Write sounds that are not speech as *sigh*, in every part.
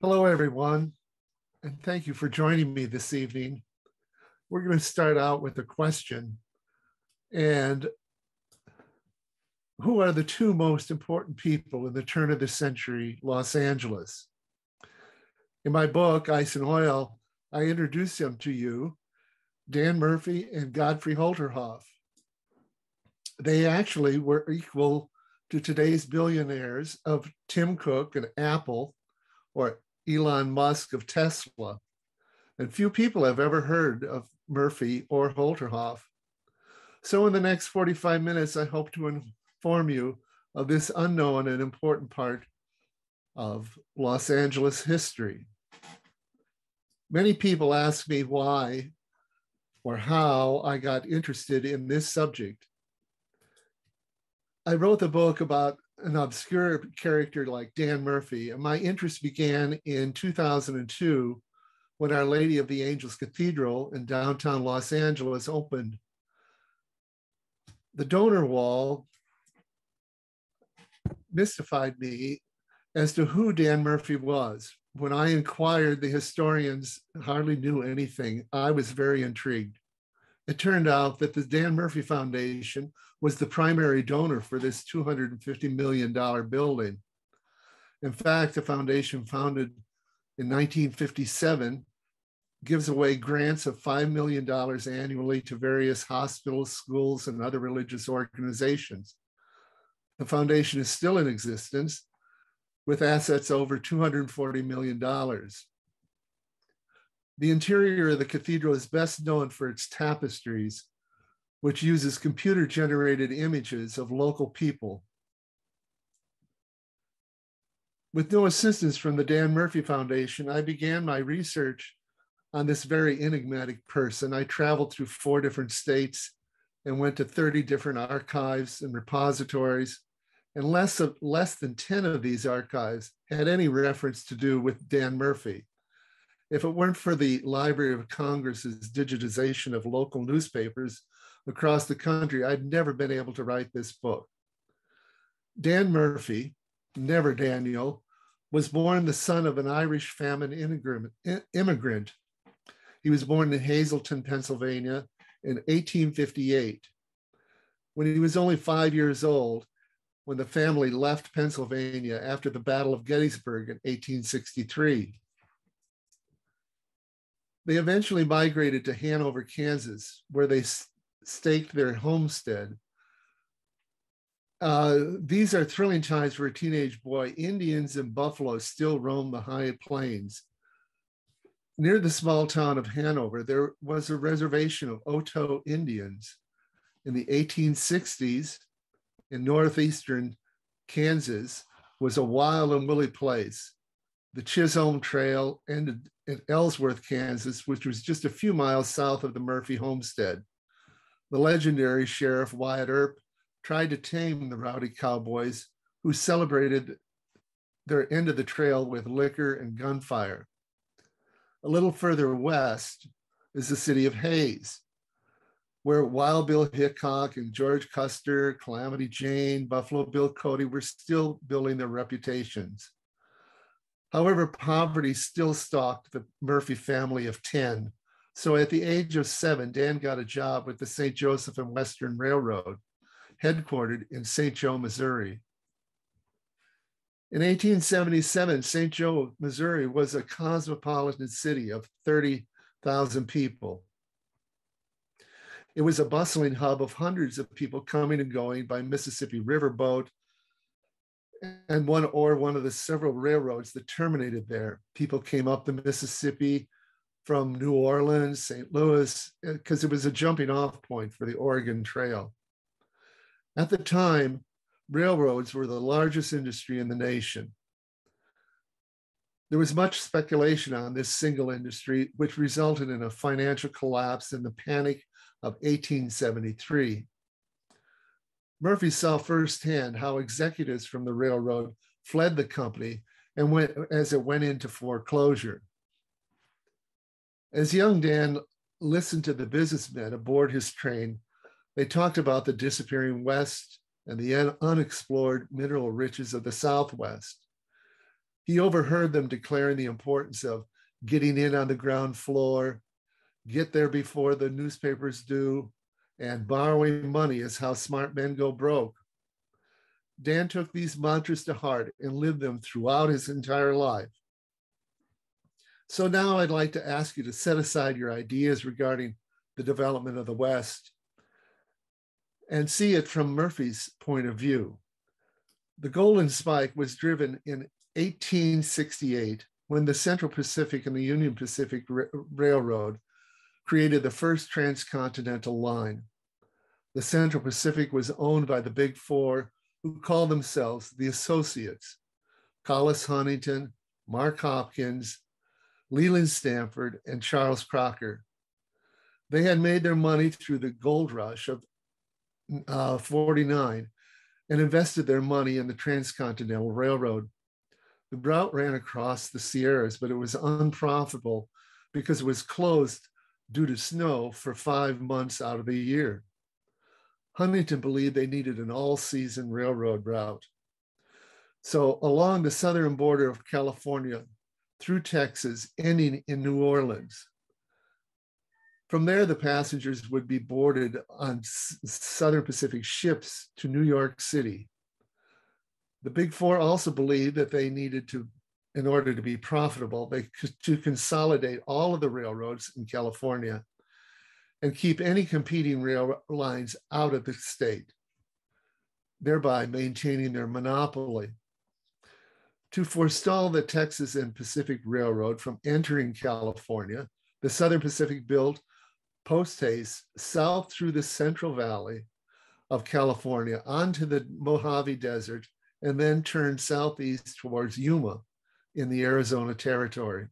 Hello, everyone, and thank you for joining me this evening. We're going to start out with a question. And who are the two most important people in the turn of the century Los Angeles? In my book, Ice and Oil, I introduce them to you Dan Murphy and Godfrey Holterhoff. They actually were equal to today's billionaires of Tim Cook and Apple, or Elon Musk of Tesla. And few people have ever heard of Murphy or Holterhoff. So, in the next 45 minutes, I hope to inform you of this unknown and important part of Los Angeles history. Many people ask me why or how I got interested in this subject. I wrote the book about an obscure character like Dan Murphy. And my interest began in 2002 when Our Lady of the Angels Cathedral in downtown Los Angeles opened. The donor wall mystified me as to who Dan Murphy was. When I inquired, the historians hardly knew anything. I was very intrigued. It turned out that the Dan Murphy Foundation was the primary donor for this $250 million building. In fact, the foundation founded in 1957 gives away grants of $5 million annually to various hospitals, schools, and other religious organizations. The foundation is still in existence with assets over $240 million. The interior of the cathedral is best known for its tapestries which uses computer generated images of local people. With no assistance from the Dan Murphy Foundation, I began my research on this very enigmatic person. I traveled through four different states and went to 30 different archives and repositories. And less, of, less than 10 of these archives had any reference to do with Dan Murphy. If it weren't for the Library of Congress's digitization of local newspapers, across the country, I'd never been able to write this book. Dan Murphy, never Daniel, was born the son of an Irish famine immigrant. He was born in Hazleton, Pennsylvania in 1858. When he was only five years old, when the family left Pennsylvania after the Battle of Gettysburg in 1863. They eventually migrated to Hanover, Kansas, where they staked their homestead. Uh, these are thrilling times for a teenage boy. Indians and buffalo still roam the high plains. Near the small town of Hanover, there was a reservation of Oto Indians. In the 1860s, in northeastern Kansas, was a wild and woolly place. The Chisholm Trail ended at Ellsworth, Kansas, which was just a few miles south of the Murphy homestead the legendary Sheriff Wyatt Earp tried to tame the rowdy cowboys who celebrated their end of the trail with liquor and gunfire. A little further west is the city of Hays, where Wild Bill Hickok and George Custer, Calamity Jane, Buffalo Bill Cody were still building their reputations. However, poverty still stalked the Murphy family of 10 so at the age of seven, Dan got a job with the St. Joseph and Western Railroad, headquartered in St. Joe, Missouri. In 1877, St. Joe, Missouri was a cosmopolitan city of 30,000 people. It was a bustling hub of hundreds of people coming and going by Mississippi riverboat and one or one of the several railroads that terminated there. People came up the Mississippi, from New Orleans, St. Louis, eh, because it was a jumping off point for the Oregon Trail. At the time, railroads were the largest industry in the nation. There was much speculation on this single industry, which resulted in a financial collapse in the panic of 1873. Murphy saw firsthand how executives from the railroad fled the company and went as it went into foreclosure. As young Dan listened to the businessmen aboard his train, they talked about the disappearing West and the unexplored mineral riches of the Southwest. He overheard them declaring the importance of getting in on the ground floor, get there before the newspapers do, and borrowing money is how smart men go broke. Dan took these mantras to heart and lived them throughout his entire life. So now I'd like to ask you to set aside your ideas regarding the development of the West and see it from Murphy's point of view. The Golden Spike was driven in 1868 when the Central Pacific and the Union Pacific Railroad created the first transcontinental line. The Central Pacific was owned by the Big Four, who called themselves the Associates Collis Huntington, Mark Hopkins, Leland Stanford, and Charles Crocker. They had made their money through the gold rush of uh, 49 and invested their money in the Transcontinental Railroad. The route ran across the Sierras, but it was unprofitable because it was closed due to snow for five months out of the year. Huntington believed they needed an all season railroad route. So, along the southern border of California, through Texas, ending in New Orleans. From there, the passengers would be boarded on Southern Pacific ships to New York City. The Big Four also believed that they needed to, in order to be profitable, they to consolidate all of the railroads in California and keep any competing rail lines out of the state, thereby maintaining their monopoly to forestall the Texas and Pacific Railroad from entering California, the Southern Pacific built post haste south through the Central Valley of California onto the Mojave Desert and then turned southeast towards Yuma in the Arizona Territory.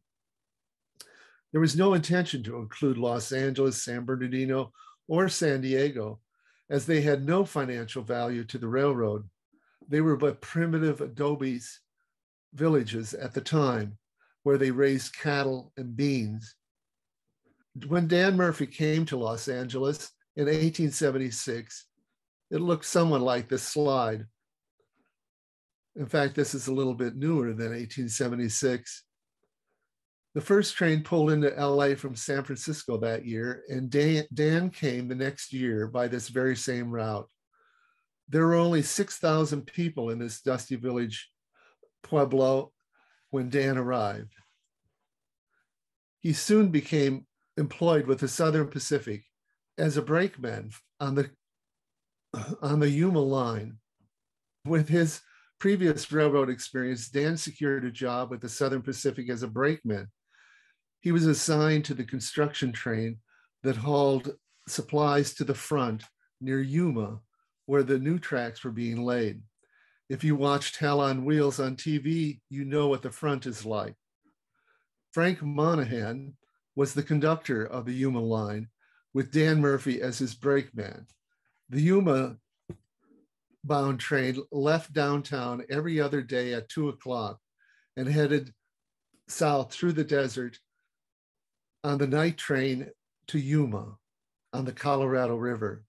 There was no intention to include Los Angeles, San Bernardino, or San Diego, as they had no financial value to the railroad. They were but primitive adobes villages at the time where they raised cattle and beans. When Dan Murphy came to Los Angeles in 1876, it looked somewhat like this slide. In fact, this is a little bit newer than 1876. The first train pulled into LA from San Francisco that year, and Dan, Dan came the next year by this very same route. There were only 6,000 people in this dusty village Pueblo when Dan arrived. He soon became employed with the Southern Pacific as a brakeman on the on the Yuma line. With his previous railroad experience, Dan secured a job with the Southern Pacific as a brakeman. He was assigned to the construction train that hauled supplies to the front near Yuma, where the new tracks were being laid. If you watched Hell on Wheels on TV, you know what the front is like. Frank Monahan was the conductor of the Yuma line with Dan Murphy as his brakeman. The Yuma bound train left downtown every other day at two o'clock and headed south through the desert on the night train to Yuma on the Colorado River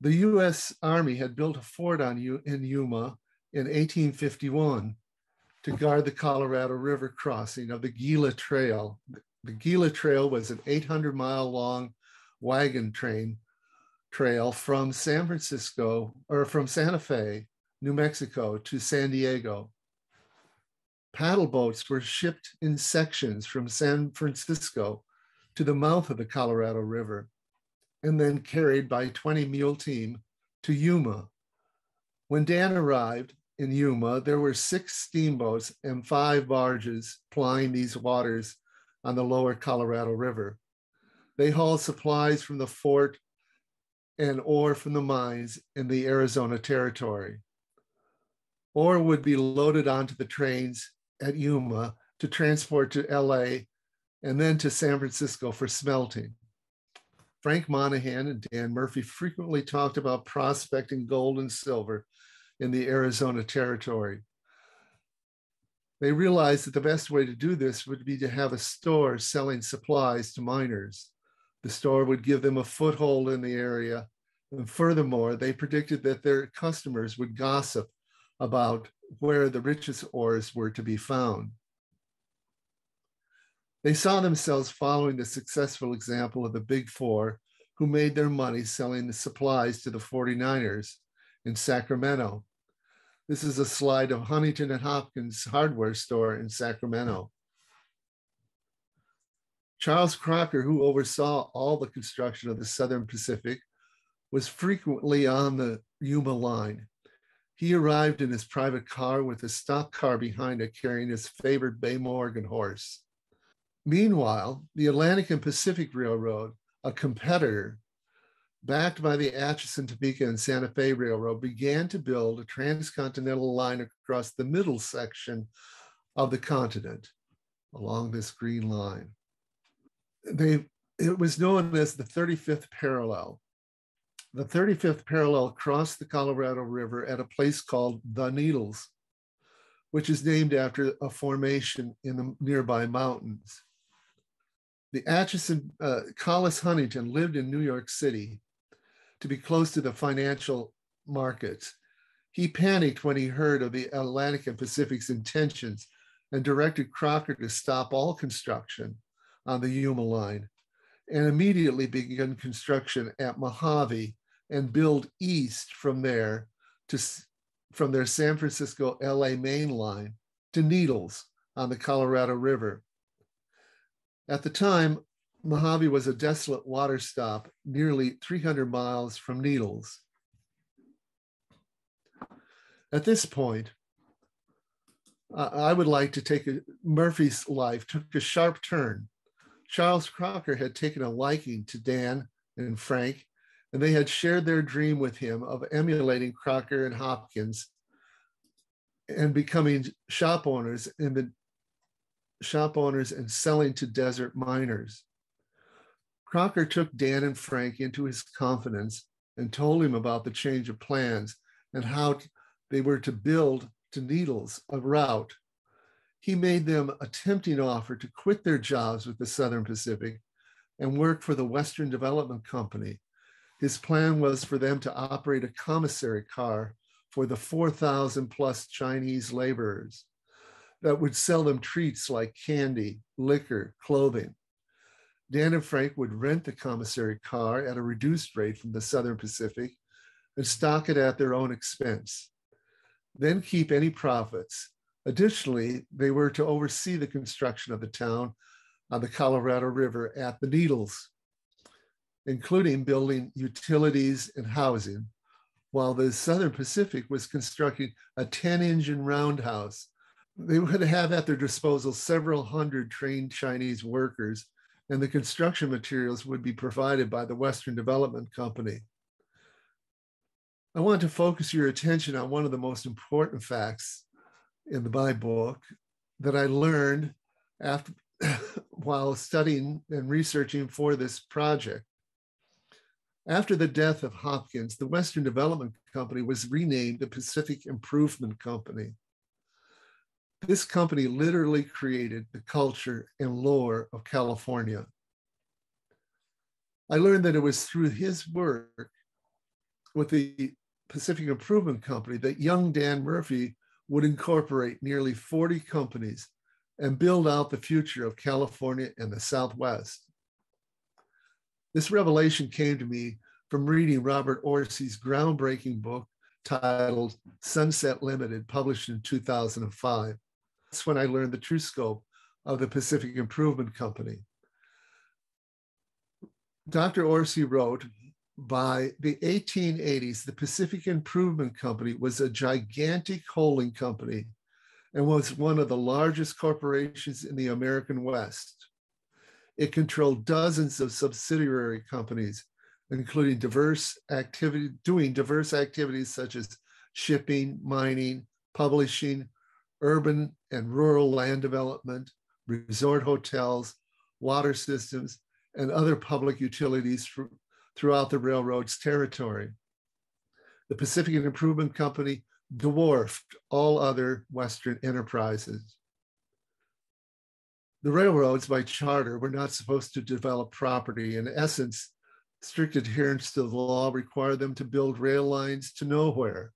the US Army had built a fort on in Yuma in 1851 to guard the Colorado River crossing of the Gila Trail. The Gila Trail was an 800 mile long wagon train trail from San Francisco or from Santa Fe, New Mexico to San Diego. Paddle boats were shipped in sections from San Francisco to the mouth of the Colorado River and then carried by 20 mule team to Yuma. When Dan arrived in Yuma, there were six steamboats and five barges plying these waters on the lower Colorado River. They hauled supplies from the fort and ore from the mines in the Arizona Territory. Ore would be loaded onto the trains at Yuma to transport to LA and then to San Francisco for smelting. Frank Monahan and Dan Murphy frequently talked about prospecting gold and silver in the Arizona Territory. They realized that the best way to do this would be to have a store selling supplies to miners. The store would give them a foothold in the area. And furthermore, they predicted that their customers would gossip about where the richest ores were to be found. They saw themselves following the successful example of the Big Four, who made their money selling the supplies to the 49ers in Sacramento. This is a slide of Huntington and Hopkins hardware store in Sacramento. Charles Crocker, who oversaw all the construction of the Southern Pacific, was frequently on the Yuma line. He arrived in his private car with a stock car behind it carrying his favorite Bay Morgan horse. Meanwhile, the Atlantic and Pacific Railroad, a competitor, backed by the Atchison, Topeka, and Santa Fe Railroad, began to build a transcontinental line across the middle section of the continent along this green line they it was known as the 35th parallel. The 35th parallel crossed the Colorado River at a place called the Needles, which is named after a formation in the nearby mountains. The Atchison, uh, Collis Huntington lived in New York City to be close to the financial markets. He panicked when he heard of the Atlantic and Pacific's intentions and directed Crocker to stop all construction on the Yuma line and immediately began construction at Mojave and build east from there to from their San Francisco LA main line to Needles on the Colorado River. At the time, Mojave was a desolate water stop nearly 300 miles from Needles. At this point, I would like to take a, Murphy's life took a sharp turn Charles Crocker had taken a liking to Dan and Frank, and they had shared their dream with him of emulating Crocker and Hopkins and becoming shop owners in the shop owners and selling to desert miners. Crocker took Dan and Frank into his confidence and told him about the change of plans and how they were to build to Needles a route he made them a tempting offer to quit their jobs with the Southern Pacific and work for the Western Development Company. His plan was for them to operate a commissary car for the 4,000 plus Chinese laborers that would sell them treats like candy, liquor, clothing. Dan and Frank would rent the commissary car at a reduced rate from the Southern Pacific and stock it at their own expense. Then keep any profits Additionally, they were to oversee the construction of the town on the Colorado River at the Needles, including building utilities and housing, while the Southern Pacific was constructing a 10 engine roundhouse. They would have at their disposal several hundred trained Chinese workers, and the construction materials would be provided by the Western Development Company. I want to focus your attention on one of the most important facts in the my book that I learned after *coughs* while studying and researching for this project. After the death of Hopkins, the Western Development Company was renamed the Pacific Improvement Company. This company literally created the culture and lore of California. I learned that it was through his work with the Pacific Improvement Company that young Dan Murphy would incorporate nearly 40 companies and build out the future of California and the Southwest. This revelation came to me from reading Robert Orsi's groundbreaking book titled Sunset Limited, published in 2005. That's when I learned the true scope of the Pacific Improvement Company. Dr. Orsi wrote by the 1880s, the Pacific Improvement Company was a gigantic holding company and was one of the largest corporations in the American West. It controlled dozens of subsidiary companies, including diverse activity, doing diverse activities such as shipping, mining, publishing, urban and rural land development, resort hotels, water systems, and other public utilities throughout the railroad's territory. The Pacific Improvement Company dwarfed all other Western enterprises. The railroads, by charter, were not supposed to develop property. In essence, strict adherence to the law required them to build rail lines to nowhere.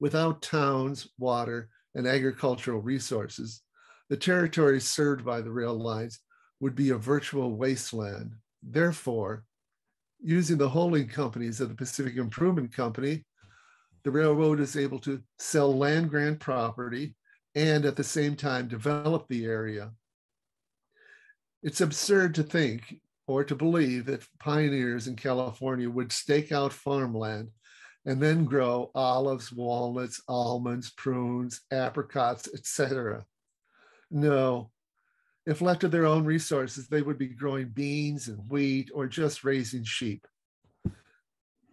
Without towns, water, and agricultural resources, the territory served by the rail lines would be a virtual wasteland. Therefore, using the holding companies of the Pacific Improvement Company, the railroad is able to sell land grant property and at the same time develop the area. It's absurd to think or to believe that pioneers in California would stake out farmland and then grow olives, walnuts, almonds, prunes, apricots, etc. No, if left to their own resources, they would be growing beans and wheat or just raising sheep.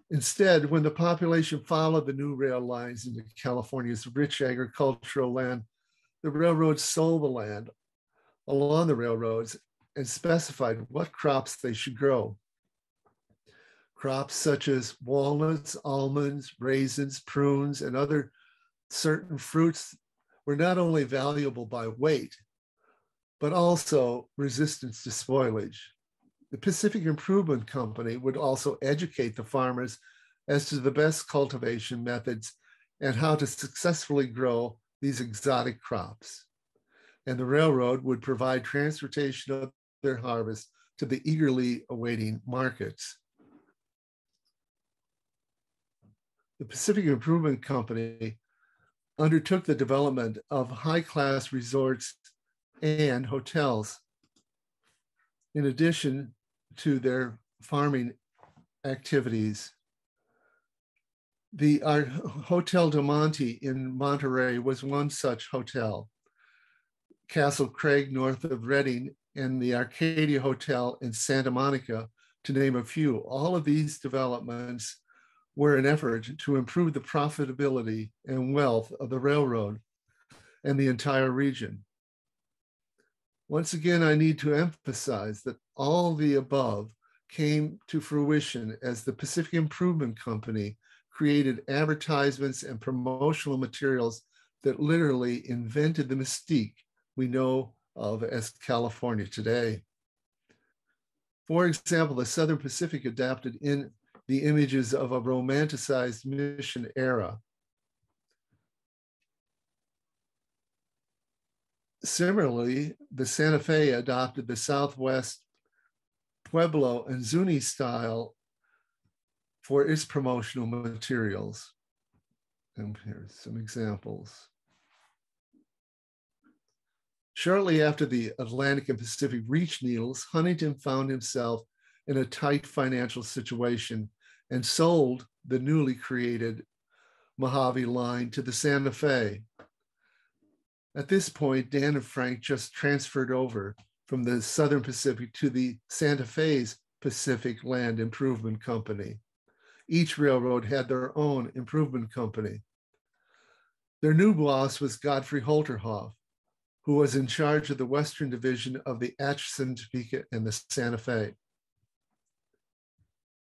Instead, when the population followed the new rail lines into California's rich agricultural land, the railroads sold the land along the railroads and specified what crops they should grow. Crops such as walnuts, almonds, raisins, prunes, and other certain fruits were not only valuable by weight, but also resistance to spoilage. The Pacific Improvement Company would also educate the farmers as to the best cultivation methods and how to successfully grow these exotic crops. And the railroad would provide transportation of their harvest to the eagerly awaiting markets. The Pacific Improvement Company undertook the development of high class resorts and hotels. In addition to their farming activities, the our Hotel Del Monte in Monterey was one such hotel. Castle Crag north of Redding and the Arcadia Hotel in Santa Monica, to name a few. All of these developments were an effort to improve the profitability and wealth of the railroad and the entire region. Once again, I need to emphasize that all the above came to fruition as the Pacific Improvement Company created advertisements and promotional materials that literally invented the mystique we know of as California today. For example, the Southern Pacific adapted in the images of a romanticized mission era. Similarly, the Santa Fe adopted the Southwest Pueblo and Zuni style for its promotional materials. And here's some examples. Shortly after the Atlantic and Pacific reached Needles, Huntington found himself in a tight financial situation and sold the newly created Mojave line to the Santa Fe. At this point, Dan and Frank just transferred over from the Southern Pacific to the Santa Fe's Pacific Land Improvement Company. Each railroad had their own improvement company. Their new boss was Godfrey Holterhoff, who was in charge of the Western Division of the Atchison, Topeka, and the Santa Fe.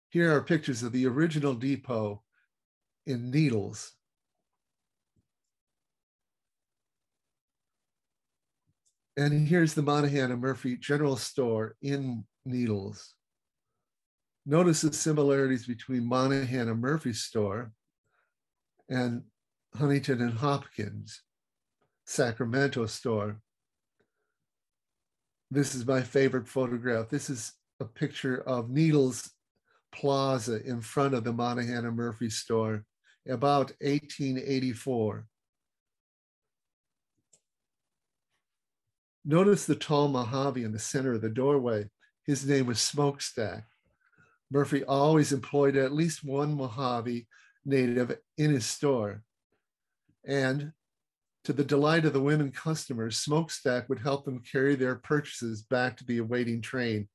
Here are pictures of the original depot in Needles. And here's the Monahan and Murphy General Store in Needles. Notice the similarities between Monahan and Murphy's store and Huntington and Hopkins, Sacramento store. This is my favorite photograph. This is a picture of Needles plaza in front of the Monahan and Murphy store about 1884. Notice the tall Mojave in the center of the doorway. His name was Smokestack. Murphy always employed at least one Mojave native in his store. And to the delight of the women customers, Smokestack would help them carry their purchases back to the awaiting train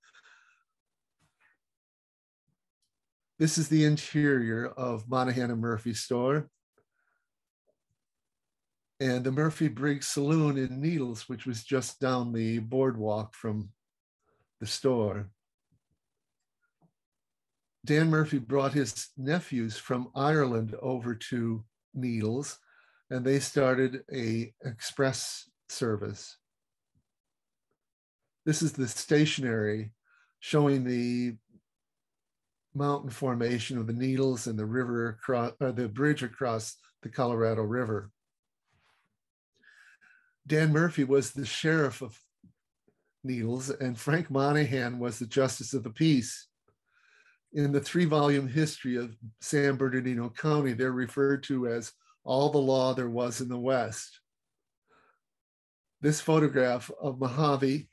This is the interior of Monahan and Murphy store. And the Murphy Briggs Saloon in Needles, which was just down the boardwalk from the store. Dan Murphy brought his nephews from Ireland over to Needles, and they started a express service. This is the stationery showing the mountain formation of the Needles and the river across, or the bridge across the Colorado River. Dan Murphy was the sheriff of Needles, and Frank Monahan was the justice of the peace. In the three volume history of San Bernardino County, they're referred to as all the law there was in the West. This photograph of Mojave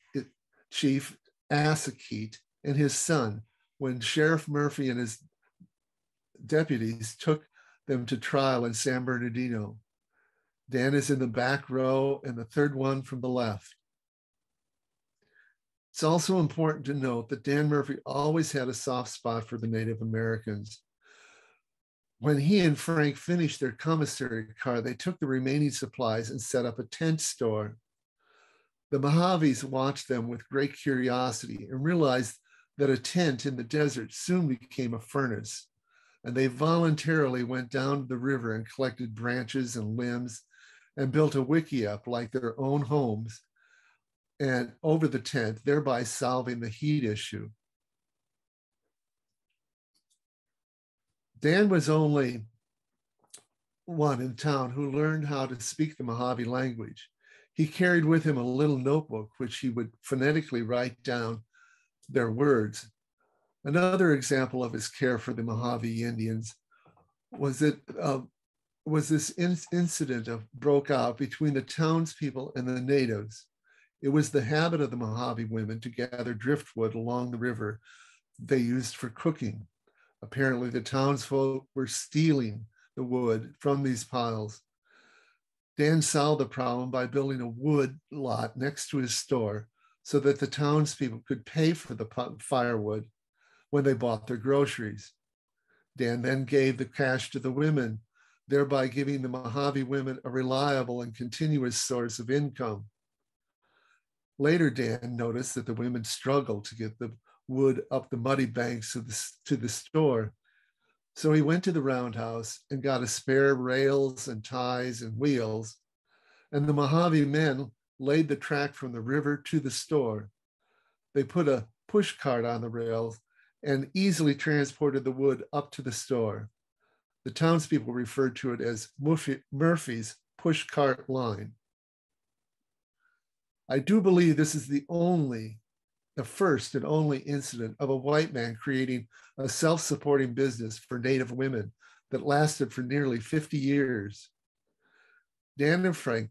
Chief Assakeet and his son when Sheriff Murphy and his deputies took them to trial in San Bernardino. Dan is in the back row and the third one from the left. It's also important to note that Dan Murphy always had a soft spot for the Native Americans. When he and Frank finished their commissary car, they took the remaining supplies and set up a tent store. The Mojaves watched them with great curiosity and realized that a tent in the desert soon became a furnace. And they voluntarily went down the river and collected branches and limbs and built a wickiup like their own homes and over the tent, thereby solving the heat issue. Dan was only one in town who learned how to speak the Mojave language. He carried with him a little notebook, which he would phonetically write down their words. Another example of his care for the Mojave Indians was that uh, was this in- incident of broke out between the townspeople and the natives. It was the habit of the Mojave women to gather driftwood along the river they used for cooking. Apparently, the townsfolk were stealing the wood from these piles. Dan solved the problem by building a wood lot next to his store so that the townspeople could pay for the firewood when they bought their groceries. Dan then gave the cash to the women, thereby giving the Mojave women a reliable and continuous source of income. Later, Dan noticed that the women struggled to get the wood up the muddy banks to the, to the store. So he went to the roundhouse and got a spare rails and ties and wheels. And the Mojave men laid the track from the river to the store. They put a push cart on the rails and easily transported the wood up to the store. The townspeople referred to it as Murphy's push cart line. I do believe this is the only, the first and only incident of a white man creating a self supporting business for Native women that lasted for nearly 50 years. Dan and Frank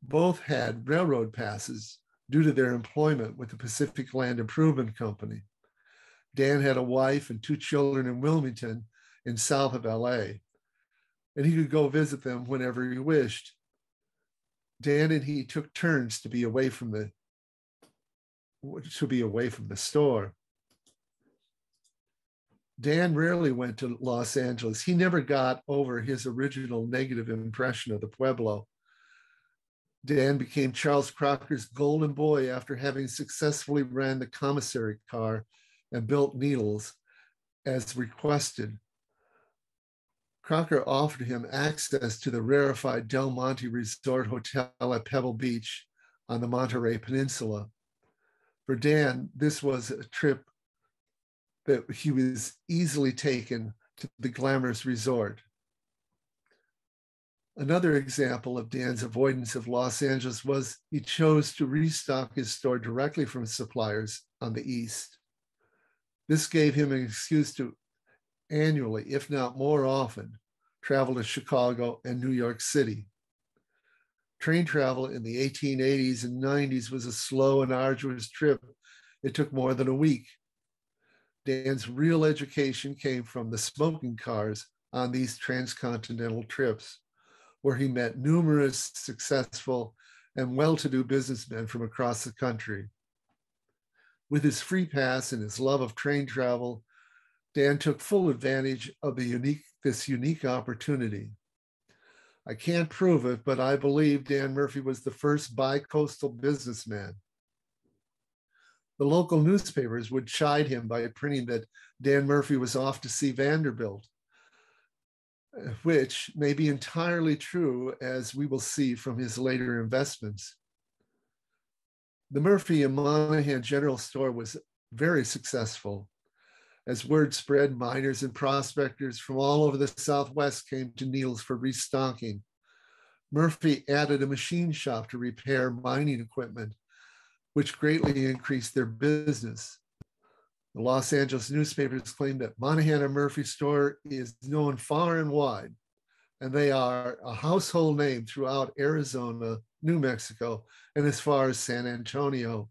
both had railroad passes due to their employment with the Pacific Land Improvement Company. Dan had a wife and two children in Wilmington in south of LA, and he could go visit them whenever he wished. Dan and he took turns to be away from the to be away from the store. Dan rarely went to Los Angeles. He never got over his original negative impression of the Pueblo. Dan became Charles Crocker's golden boy after having successfully ran the commissary car and built needles as requested Crocker offered him access to the rarefied Del Monte Resort Hotel at Pebble Beach on the Monterey Peninsula. For Dan, this was a trip that he was easily taken to the glamorous resort. Another example of Dan's avoidance of Los Angeles was he chose to restock his store directly from suppliers on the East. This gave him an excuse to annually, if not more often, travel to Chicago and New York City. Train travel in the 1880s and 90s was a slow and arduous trip. It took more than a week. Dan's real education came from the smoking cars on these transcontinental trips, where he met numerous successful and well to do businessmen from across the country. With his free pass and his love of train travel, Dan took full advantage of the unique, this unique opportunity. I can't prove it, but I believe Dan Murphy was the first bi-coastal businessman. The local newspapers would chide him by printing that Dan Murphy was off to see Vanderbilt, which may be entirely true, as we will see from his later investments. The Murphy and Monahan General Store was very successful As word spread, miners and prospectors from all over the Southwest came to Needles for restocking. Murphy added a machine shop to repair mining equipment, which greatly increased their business. The Los Angeles newspapers claimed that Monahan and Murphy store is known far and wide, and they are a household name throughout Arizona, New Mexico, and as far as San Antonio.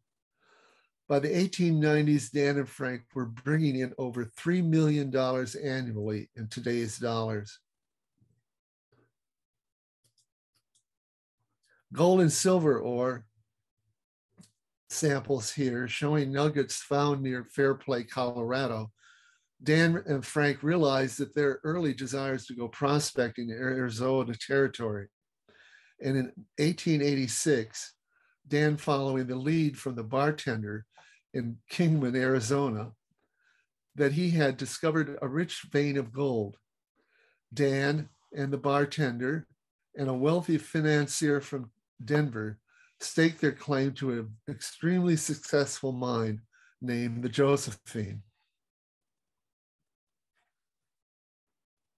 By the 1890s, Dan and Frank were bringing in over $3 million annually in today's dollars. Gold and silver ore samples here showing nuggets found near Fairplay, Colorado. Dan and Frank realized that their early desires to go prospecting in Arizona territory. And in 1886, Dan, following the lead from the bartender in Kingman, Arizona, that he had discovered a rich vein of gold. Dan and the bartender and a wealthy financier from Denver staked their claim to an extremely successful mine named the Josephine.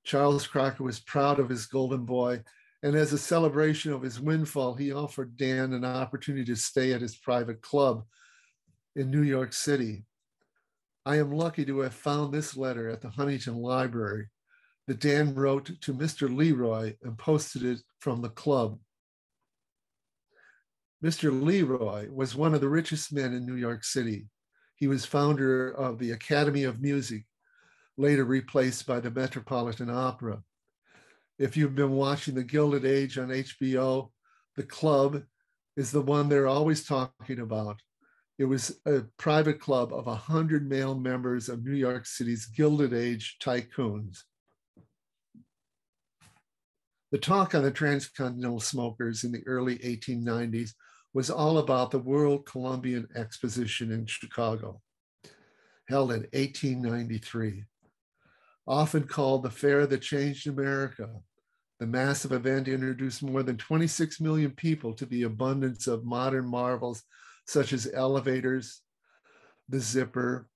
Charles Crocker was proud of his golden boy, and as a celebration of his windfall, he offered Dan an opportunity to stay at his private club in New York City. I am lucky to have found this letter at the Huntington Library that Dan wrote to Mr. Leroy and posted it from the club. Mr. Leroy was one of the richest men in New York City. He was founder of the Academy of Music, later replaced by the Metropolitan Opera. If you've been watching The Gilded Age on HBO, the club is the one they're always talking about. It was a private club of 100 male members of New York City's Gilded Age tycoons. The talk on the transcontinental smokers in the early 1890s was all about the World Columbian Exposition in Chicago, held in 1893. Often called the Fair that Changed America, the massive event introduced more than 26 million people to the abundance of modern marvels such as elevators, the zipper,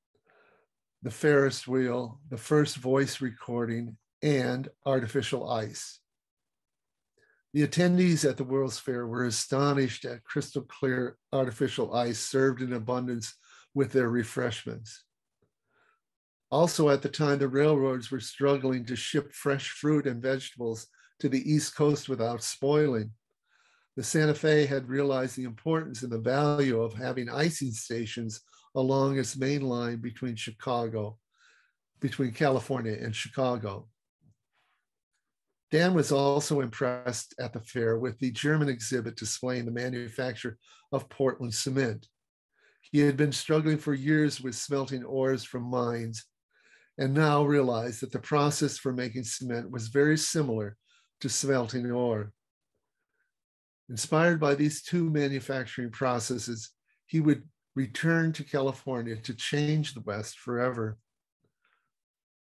the Ferris wheel, the first voice recording, and artificial ice. The attendees at the World's Fair were astonished at crystal clear artificial ice served in abundance with their refreshments. Also, at the time, the railroads were struggling to ship fresh fruit and vegetables to the East Coast without spoiling. The Santa Fe had realized the importance and the value of having icing stations along its main line between Chicago, between California and Chicago. Dan was also impressed at the fair with the German exhibit displaying the manufacture of Portland cement. He had been struggling for years with smelting ores from mines and now realized that the process for making cement was very similar to smelting ore. Inspired by these two manufacturing processes, he would return to California to change the West forever.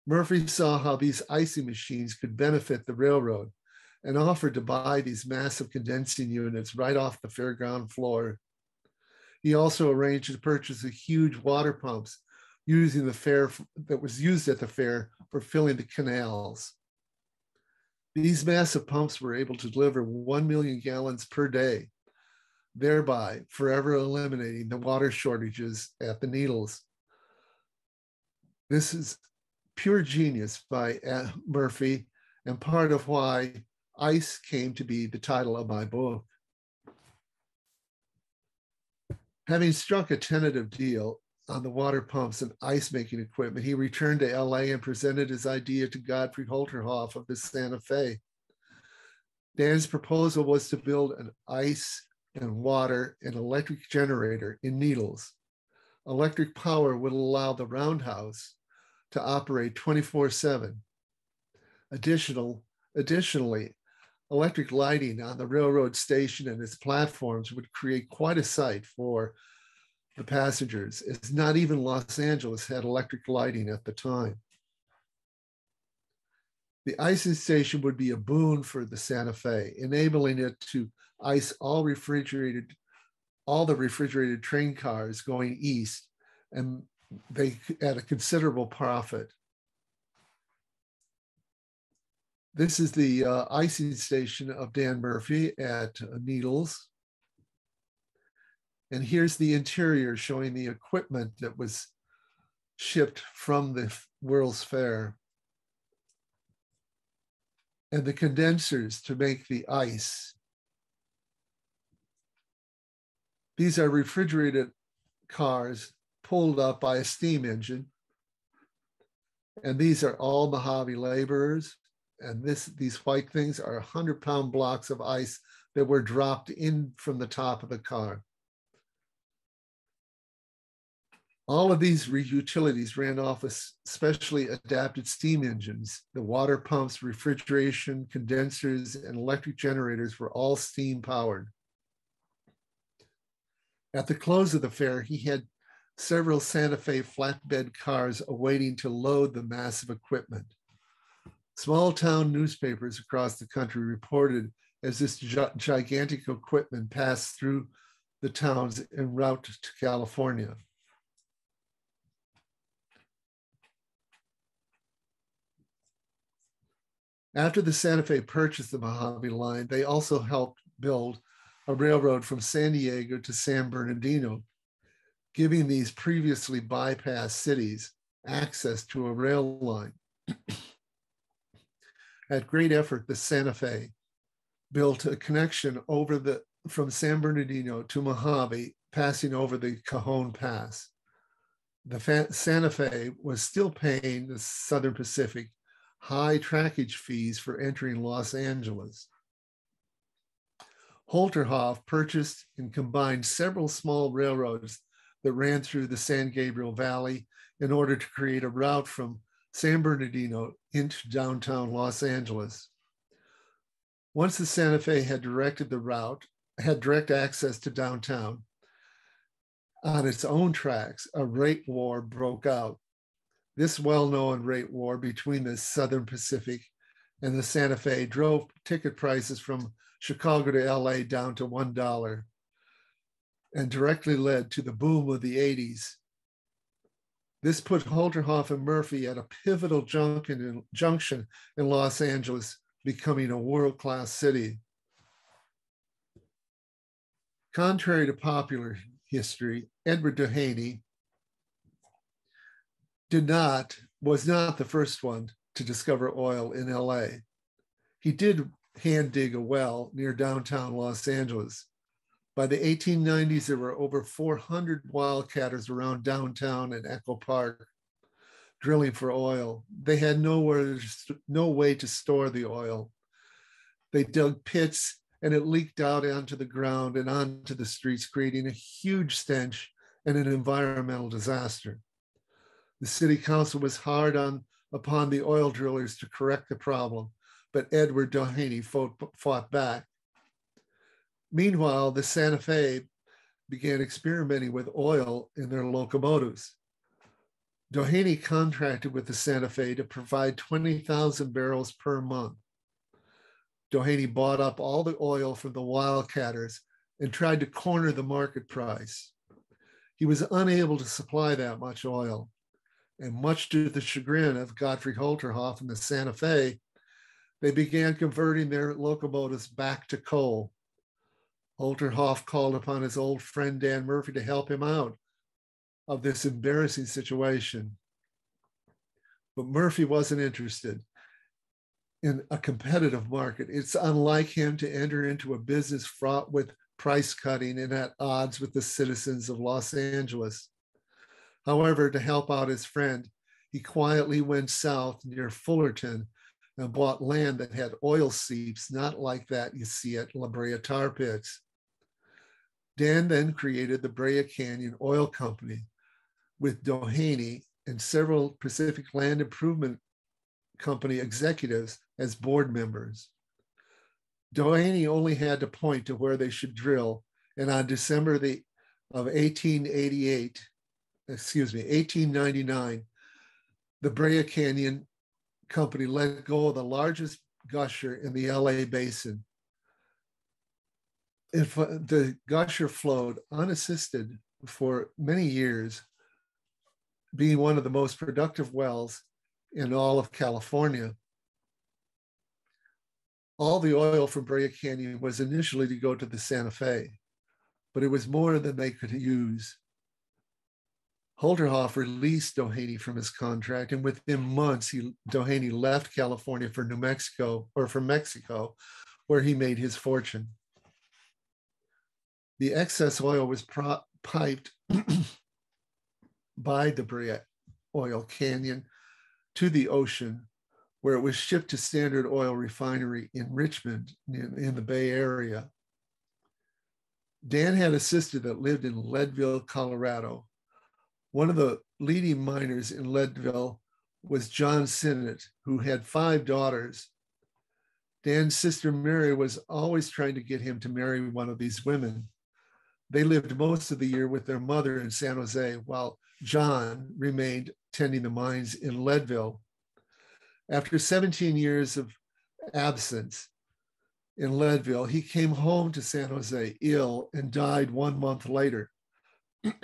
Murphy saw how these icing machines could benefit the railroad and offered to buy these massive condensing units right off the fairground floor. He also arranged to purchase the huge water pumps using the fair that was used at the fair for filling the canals. These massive pumps were able to deliver 1 million gallons per day, thereby forever eliminating the water shortages at the Needles. This is Pure Genius by Murphy, and part of why Ice came to be the title of my book. Having struck a tentative deal on the water pumps and ice making equipment, he returned to LA and presented his idea to Godfrey Holterhoff of the Santa Fe. Dan's proposal was to build an ice and water and electric generator in Needles. Electric power would allow the roundhouse to operate 24 7. Additional, additionally, electric lighting on the railroad station and its platforms would create quite a sight for the passengers, as not even Los Angeles had electric lighting at the time. The icing station would be a boon for the Santa Fe, enabling it to ice all refrigerated, all the refrigerated train cars going east and they at a considerable profit. This is the uh, icing station of Dan Murphy at Needles. And here's the interior showing the equipment that was shipped from the World's Fair. And the condensers to make the ice. These are refrigerated cars pulled up by a steam engine. And these are all Mojave laborers and this these white things are 100 pound blocks of ice that were dropped in from the top of the car. All of these utilities ran off of specially adapted steam engines. The water pumps, refrigeration, condensers, and electric generators were all steam powered. At the close of the fair, he had several Santa Fe flatbed cars awaiting to load the massive equipment. Small town newspapers across the country reported as this gigantic equipment passed through the towns en route to California. After the Santa Fe purchased the Mojave Line, they also helped build a railroad from San Diego to San Bernardino, giving these previously bypassed cities access to a rail line. *clears throat* At great effort, the Santa Fe built a connection over the from San Bernardino to Mojave, passing over the Cajon Pass. The Santa Fe was still paying the Southern Pacific high trackage fees for entering Los Angeles. Holterhoff purchased and combined several small railroads that ran through the San Gabriel Valley in order to create a route from San Bernardino into downtown Los Angeles. Once the Santa Fe had directed the route, had direct access to downtown, on its own tracks, a rate war broke out. This well known rate war between the Southern Pacific and the Santa Fe drove ticket prices from Chicago to LA down to $1 and directly led to the boom of the 80s this put Holterhoff and Murphy at a pivotal junction in, Los Angeles, becoming a world class city. Contrary to popular history, Edward Doheny did not, was not the first one to discover oil in LA. He did hand dig a well near downtown Los Angeles, by the 1890s, there were over 400 wildcatters around downtown and Echo Park drilling for oil. They had nowhere, no way to store the oil. They dug pits and it leaked out onto the ground and onto the streets, creating a huge stench and an environmental disaster. The city council was hard on upon the oil drillers to correct the problem, but Edward Doheny fought, fought back Meanwhile, the Santa Fe began experimenting with oil in their locomotives. Doheny contracted with the Santa Fe to provide 20,000 barrels per month. Doheny bought up all the oil from the wildcatters and tried to corner the market price. He was unable to supply that much oil. And much to the chagrin of Godfrey Holterhoff and the Santa Fe, they began converting their locomotives back to coal. Holterhoff called upon his old friend Dan Murphy to help him out of this embarrassing situation. But Murphy wasn't interested in a competitive market. It's unlike him to enter into a business fraught with price cutting and at odds with the citizens of Los Angeles. However, to help out his friend, he quietly went south near Fullerton and bought land that had oil seeps, not like that you see at La Brea tar pits. Dan then created the Brea Canyon Oil Company with Doheny and several Pacific Land Improvement Company executives as board members. Doheny only had to point to where they should drill, and on December the, of 1888, excuse me, 1899, the Brea Canyon Company let go of the largest gusher in the LA basin if the gusher flowed unassisted for many years, being one of the most productive wells in all of California. All the oil from Brea Canyon was initially to go to the Santa Fe, but it was more than they could use. Holterhoff released Doheny from his contract, and within months, he, Doheny left California for New Mexico or for Mexico, where he made his fortune. The excess oil was pro- piped *clears throat* by the Brea Oil Canyon to the ocean, where it was shipped to Standard Oil Refinery in Richmond, in, in the Bay Area. Dan had a sister that lived in Leadville, Colorado. One of the leading miners in Leadville was John Sinnott, who had five daughters. Dan's sister Mary was always trying to get him to marry one of these women. They lived most of the year with their mother in San Jose, while John remained tending the mines in Leadville. After 17 years of absence in Leadville, he came home to San Jose ill and died one month later. *clears throat*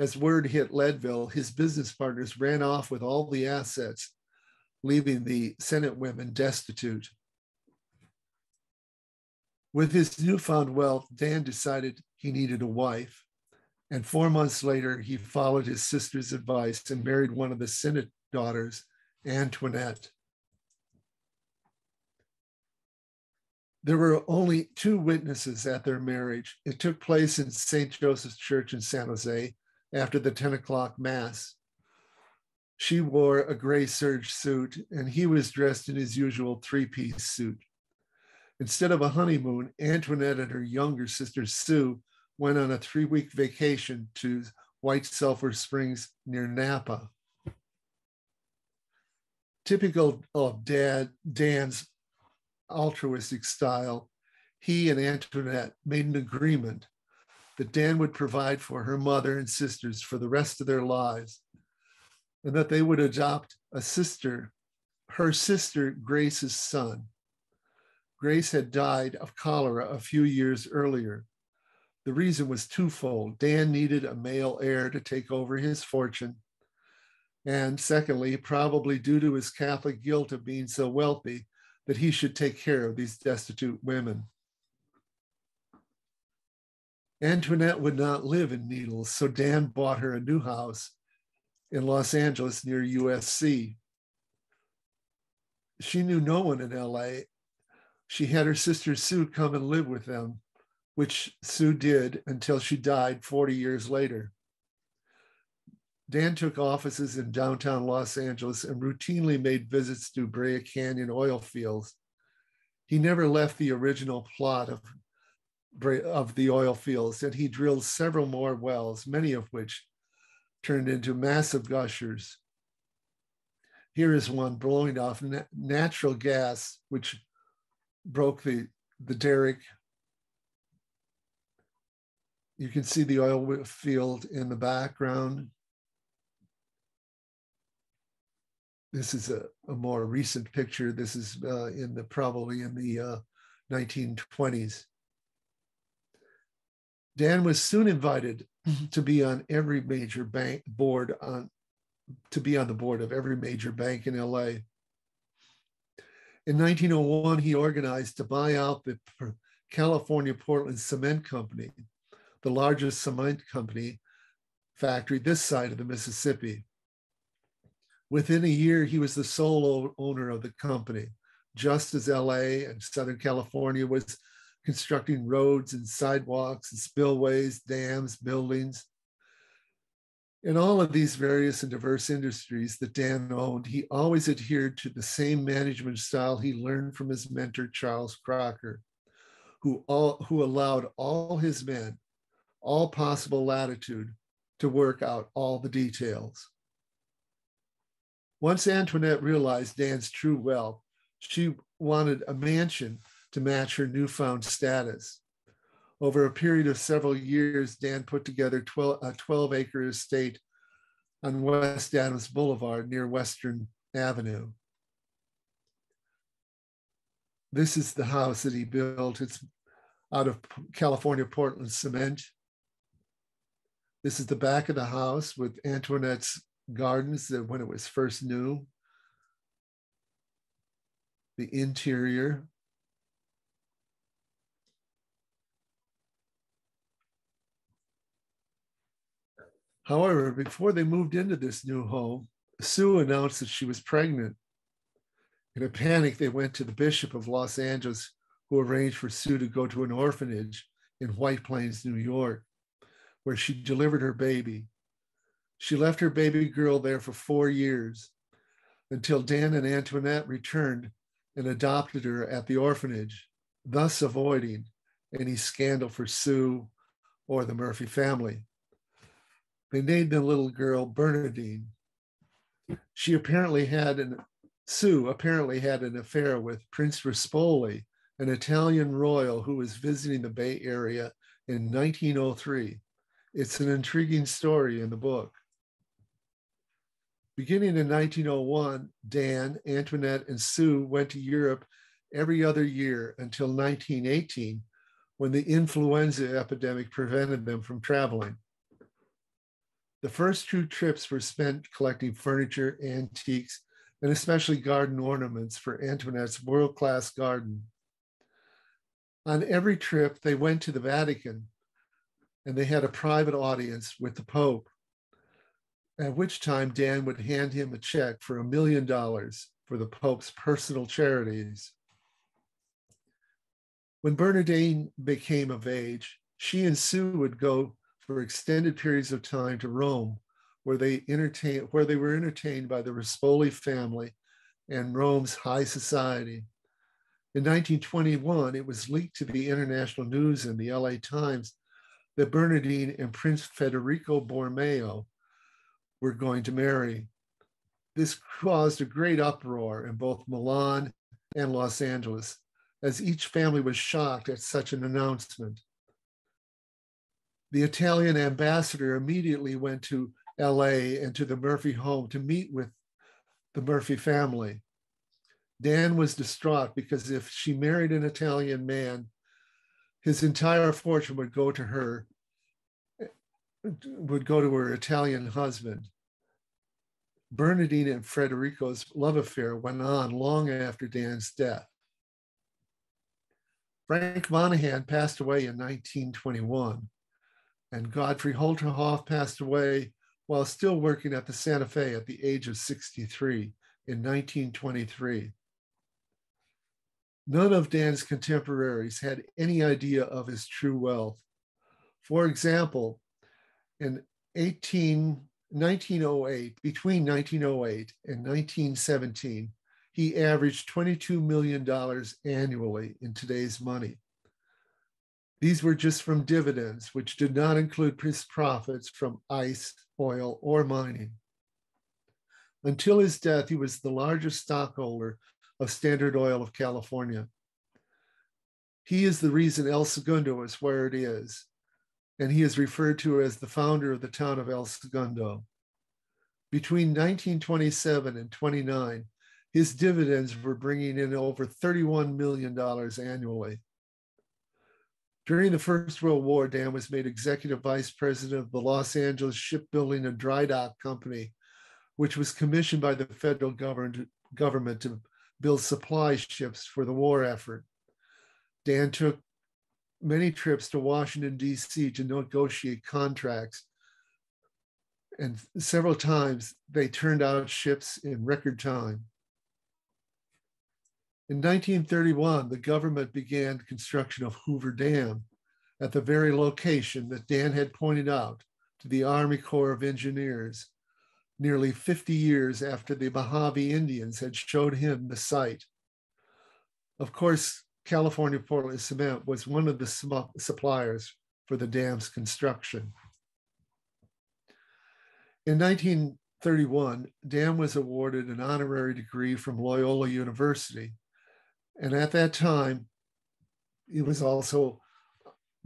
As word hit Leadville, his business partners ran off with all the assets, leaving the Sinnott women destitute. With his newfound wealth, Dan decided he needed a wife. And four months later, he followed his sister's advice and married one of the Sinnott daughters, Antoinette. There were only two witnesses at their marriage. It took place in St. Joseph's Church in San Jose after the 10 o'clock Mass. She wore a gray serge suit, and he was dressed in his usual three piece suit. Instead of a honeymoon, Antoinette and her younger sister Sue went on a three week vacation to White Sulphur Springs near Napa. Typical of Dad, Dan's altruistic style, he and Antoinette made an agreement that Dan would provide for her mother and sisters for the rest of their lives, and that they would adopt a sister, her sister Grace's son. Grace had died of cholera a few years earlier. The reason was twofold. Dan needed a male heir to take over his fortune. And secondly, probably due to his Catholic guilt of being so wealthy, that he should take care of these destitute women. Antoinette would not live in Needles, so Dan bought her a new house in Los Angeles near USC. She knew no one in LA she had her sister Sue come and live with them, which Sue did until she died 40 years later. Dan took offices in downtown Los Angeles and routinely made visits to Brea Canyon oil fields. He never left the original plot of, of the oil fields, and he drilled several more wells, many of which turned into massive gushers. Here is one blowing off natural gas, which broke the, the derrick. You can see the oil field in the background. This is a, a more recent picture. This is uh, in the probably in the uh, 1920s. Dan was soon invited mm-hmm. to be on every major bank board on to be on the board of every major bank in LA. In 1901, he organized to buy out the California Portland Cement Company, the largest cement company factory this side of the Mississippi. Within a year, he was the sole owner of the company, just as LA and Southern California was constructing roads and sidewalks and spillways, dams, buildings. In all of these various and diverse industries that Dan owned, he always adhered to the same management style he learned from his mentor, Charles Crocker, who, all, who allowed all his men all possible latitude to work out all the details. Once Antoinette realized Dan's true wealth, she wanted a mansion to match her newfound status. Over a period of several years, Dan put together 12, a 12 acre estate on West Adams Boulevard near Western Avenue. This is the house that he built. It's out of California Portland cement. This is the back of the house with Antoinette's gardens that when it was first new. The interior. However, before they moved into this new home, Sue announced that she was pregnant. In a panic, they went to the Bishop of Los Angeles, who arranged for Sue to go to an orphanage in White Plains, New York, where she delivered her baby. She left her baby girl there for four years until Dan and Antoinette returned and adopted her at the orphanage, thus avoiding any scandal for Sue or the Murphy family. They named the little girl Bernadine. She apparently had an Sue apparently had an affair with Prince Ruspoli, an Italian royal who was visiting the Bay Area in 1903. It's an intriguing story in the book. Beginning in 1901, Dan, Antoinette, and Sue went to Europe every other year until 1918, when the influenza epidemic prevented them from traveling. The first two trips were spent collecting furniture, antiques, and especially garden ornaments for Antoinette's world class garden. On every trip, they went to the Vatican and they had a private audience with the Pope, at which time Dan would hand him a check for a million dollars for the Pope's personal charities. When Bernadine became of age, she and Sue would go for extended periods of time to Rome where they entertained where they were entertained by the Ruspoli family and Rome's high society. In 1921, it was leaked to the international news in the LA Times that Bernadine and Prince Federico Borromeo were going to marry. This caused a great uproar in both Milan and Los Angeles, as each family was shocked at such an announcement. The Italian ambassador immediately went to LA and to the Murphy home to meet with the Murphy family. Dan was distraught because if she married an Italian man, his entire fortune would go to her, would go to her Italian husband. Bernadine and Federico's love affair went on long after Dan's death. Frank Monahan passed away in 1921, and Godfrey Holterhoff passed away while still working at the Santa Fe at the age of 63 in 1923. None of Dan's contemporaries had any idea of his true wealth. For example, in 18, 1908, between 1908 and 1917, he averaged $22 million annually in today's money. These were just from dividends, which did not include his profits from ice, oil, or mining. Until his death, he was the largest stockholder of Standard Oil of California. He is the reason El Segundo is where it is, and he is referred to as the founder of the town of El Segundo. Between 1927 and 29, his dividends were bringing in over $31 million annually. During the First World War, Dan was made executive vice president of the Los Angeles Shipbuilding and Dry Dock Company, which was commissioned by the federal government, government to build supply ships for the war effort. Dan took many trips to Washington, D.C. to negotiate contracts. And several times they turned out ships in record time. In 1931, the government began construction of Hoover Dam at the very location that Dan had pointed out to the Army Corps of Engineers nearly 50 years after the Mojave Indians had showed him the site. Of course, California Portland Cement was one of the suppliers for the dam's construction. In 1931, Dan was awarded an honorary degree from Loyola University and at that time, he was also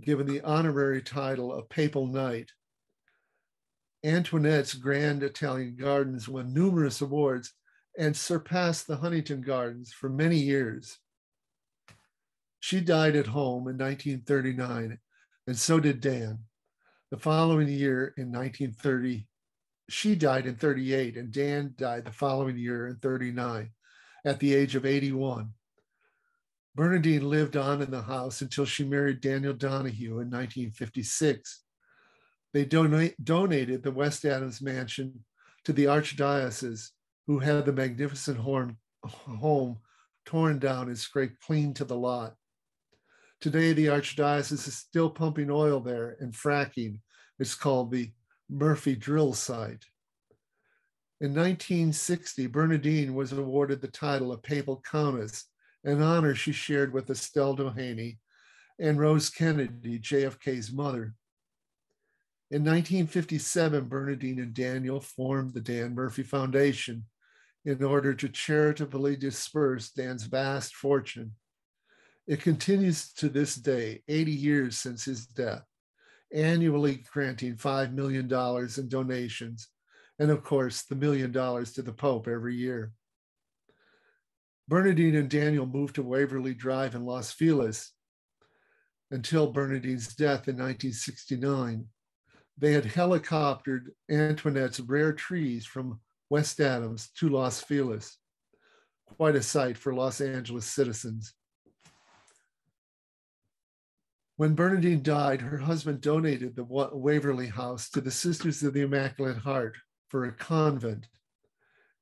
given the honorary title of Papal Knight. Antoinette's Grand Italian Gardens won numerous awards and surpassed the Huntington Gardens for many years. She died at home in 1939, and so did Dan. The following year in 1930, she died in 38 and Dan died the following year in 39 at the age of 81. Bernadine lived on in the house until she married Daniel Donohue in 1956. They donate, donated the West Adams mansion to the Archdiocese, who had the magnificent horn, home torn down and scraped clean to the lot. Today, the Archdiocese is still pumping oil there and fracking. It's called the Murphy Drill Site. In 1960, Bernadine was awarded the title of Papal Countess, an honor she shared with Estelle Doheny and Rose Kennedy, JFK's mother. In 1957, Bernadine and Daniel formed the Dan Murphy Foundation in order to charitably disperse Dan's vast fortune. It continues to this day, 80 years since his death, annually granting $5 million in donations, and of course, the million dollars to the Pope every year. Bernadine and Daniel moved to Waverly Drive in Los Feliz until Bernadine's death in 1969. They had helicoptered Antoinette's rare trees from West Adams to Los Feliz. Quite a sight for Los Angeles citizens. When Bernadine died, her husband donated the Waverly House to the Sisters of the Immaculate Heart for a convent.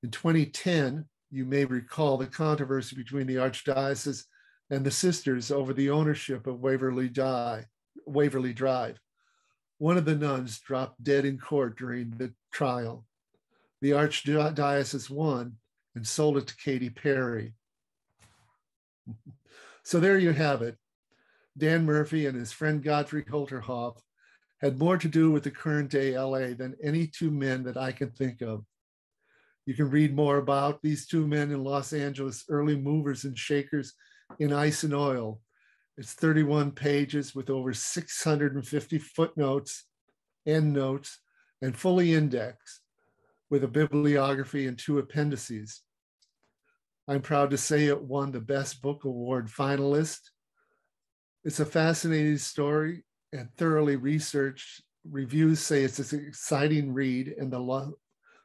In 2010, you may recall the controversy between the Archdiocese and the sisters over the ownership of Waverly, Waverly Drive. One of the nuns dropped dead in court during the trial. The Archdiocese won and sold it to Katy Perry. so there you have it. Dan Murphy and his friend Godfrey Holterhoff had more to do with the current day LA than any two men that I can think of. You can read more about these two men in Los Angeles, early movers and shakers in ice and oil. It's 31 pages with over 650 footnotes, endnotes, and fully indexed with a bibliography and two appendices. I'm proud to say it won the Best Book Award finalist it's a fascinating story and thoroughly researched. Reviews say it's an exciting read, and the,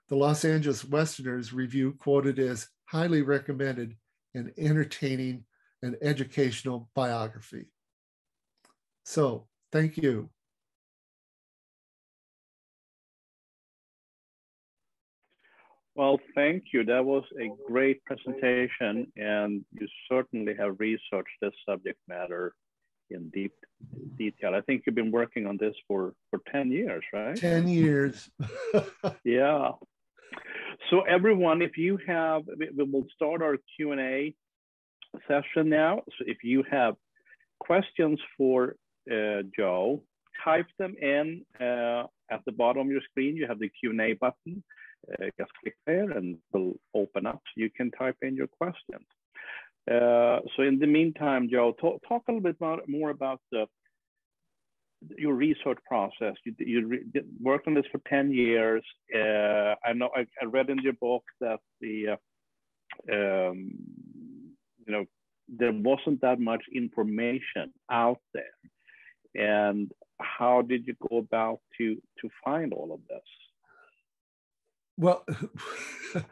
the Los Angeles Westerners review quoted as highly recommended and entertaining and educational biography. So, thank you. Well, thank you. That was a great presentation, and you certainly have researched this subject matter in deep detail. I think you've been working on this for for 10 years, right? 10 years. *laughs* yeah. So everyone, if you have, we will start our Q&A session now. So if you have questions for uh, Joe, type them in uh, at the bottom of your screen. You have the Q&A button. Uh, just click there and it will open up. You can type in your questions. Uh, so in the meantime, Joe, talk, talk a little bit more, more about the, your research process. You, you worked on this for 10 years. Uh, I know I, I, read in your book that the, uh, um, you know, there wasn't that much information out there. And how did you go about to, to find all of this? Well, *laughs*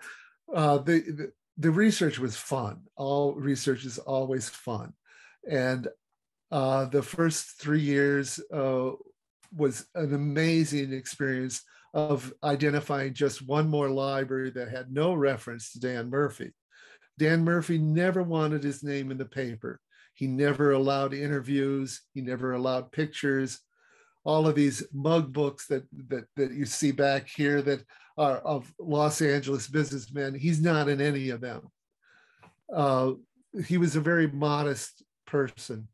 uh, the, the the research was fun. All research is always fun. And uh, the first three years uh, was an amazing experience of identifying just one more library that had no reference to Dan Murphy. Dan Murphy never wanted his name in the paper. He never allowed interviews. He never allowed pictures. All of these mug books that, that, that you see back here that are of Los Angeles businessmen. He's not in any of them. Uh, he was a very modest person.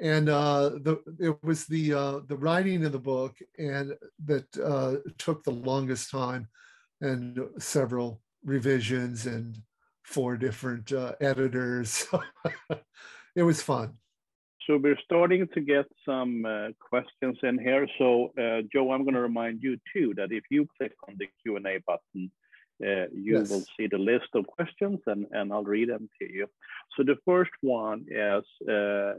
And uh, the, it was the, uh, the writing of the book and that uh, took the longest time and several revisions and four different uh, editors. *laughs* it was fun. So we're starting to get some uh, questions in here. So uh, Joe, I'm going to remind you too that if you click on the Q&A button, uh, you yes. will see the list of questions and, and I'll read them to you. So the first one is, uh,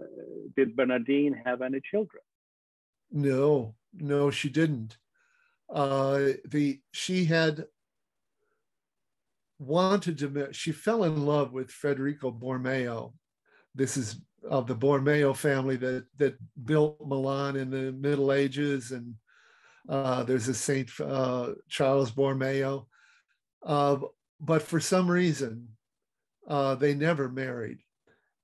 did Bernadine have any children? No, no, she didn't. Uh, the she had wanted to. She fell in love with Federico Borromeo. This is of the Borromeo family that that built Milan in the Middle Ages, and uh, there's a Saint uh, Charles Borromeo. Uh, but for some reason, uh, they never married,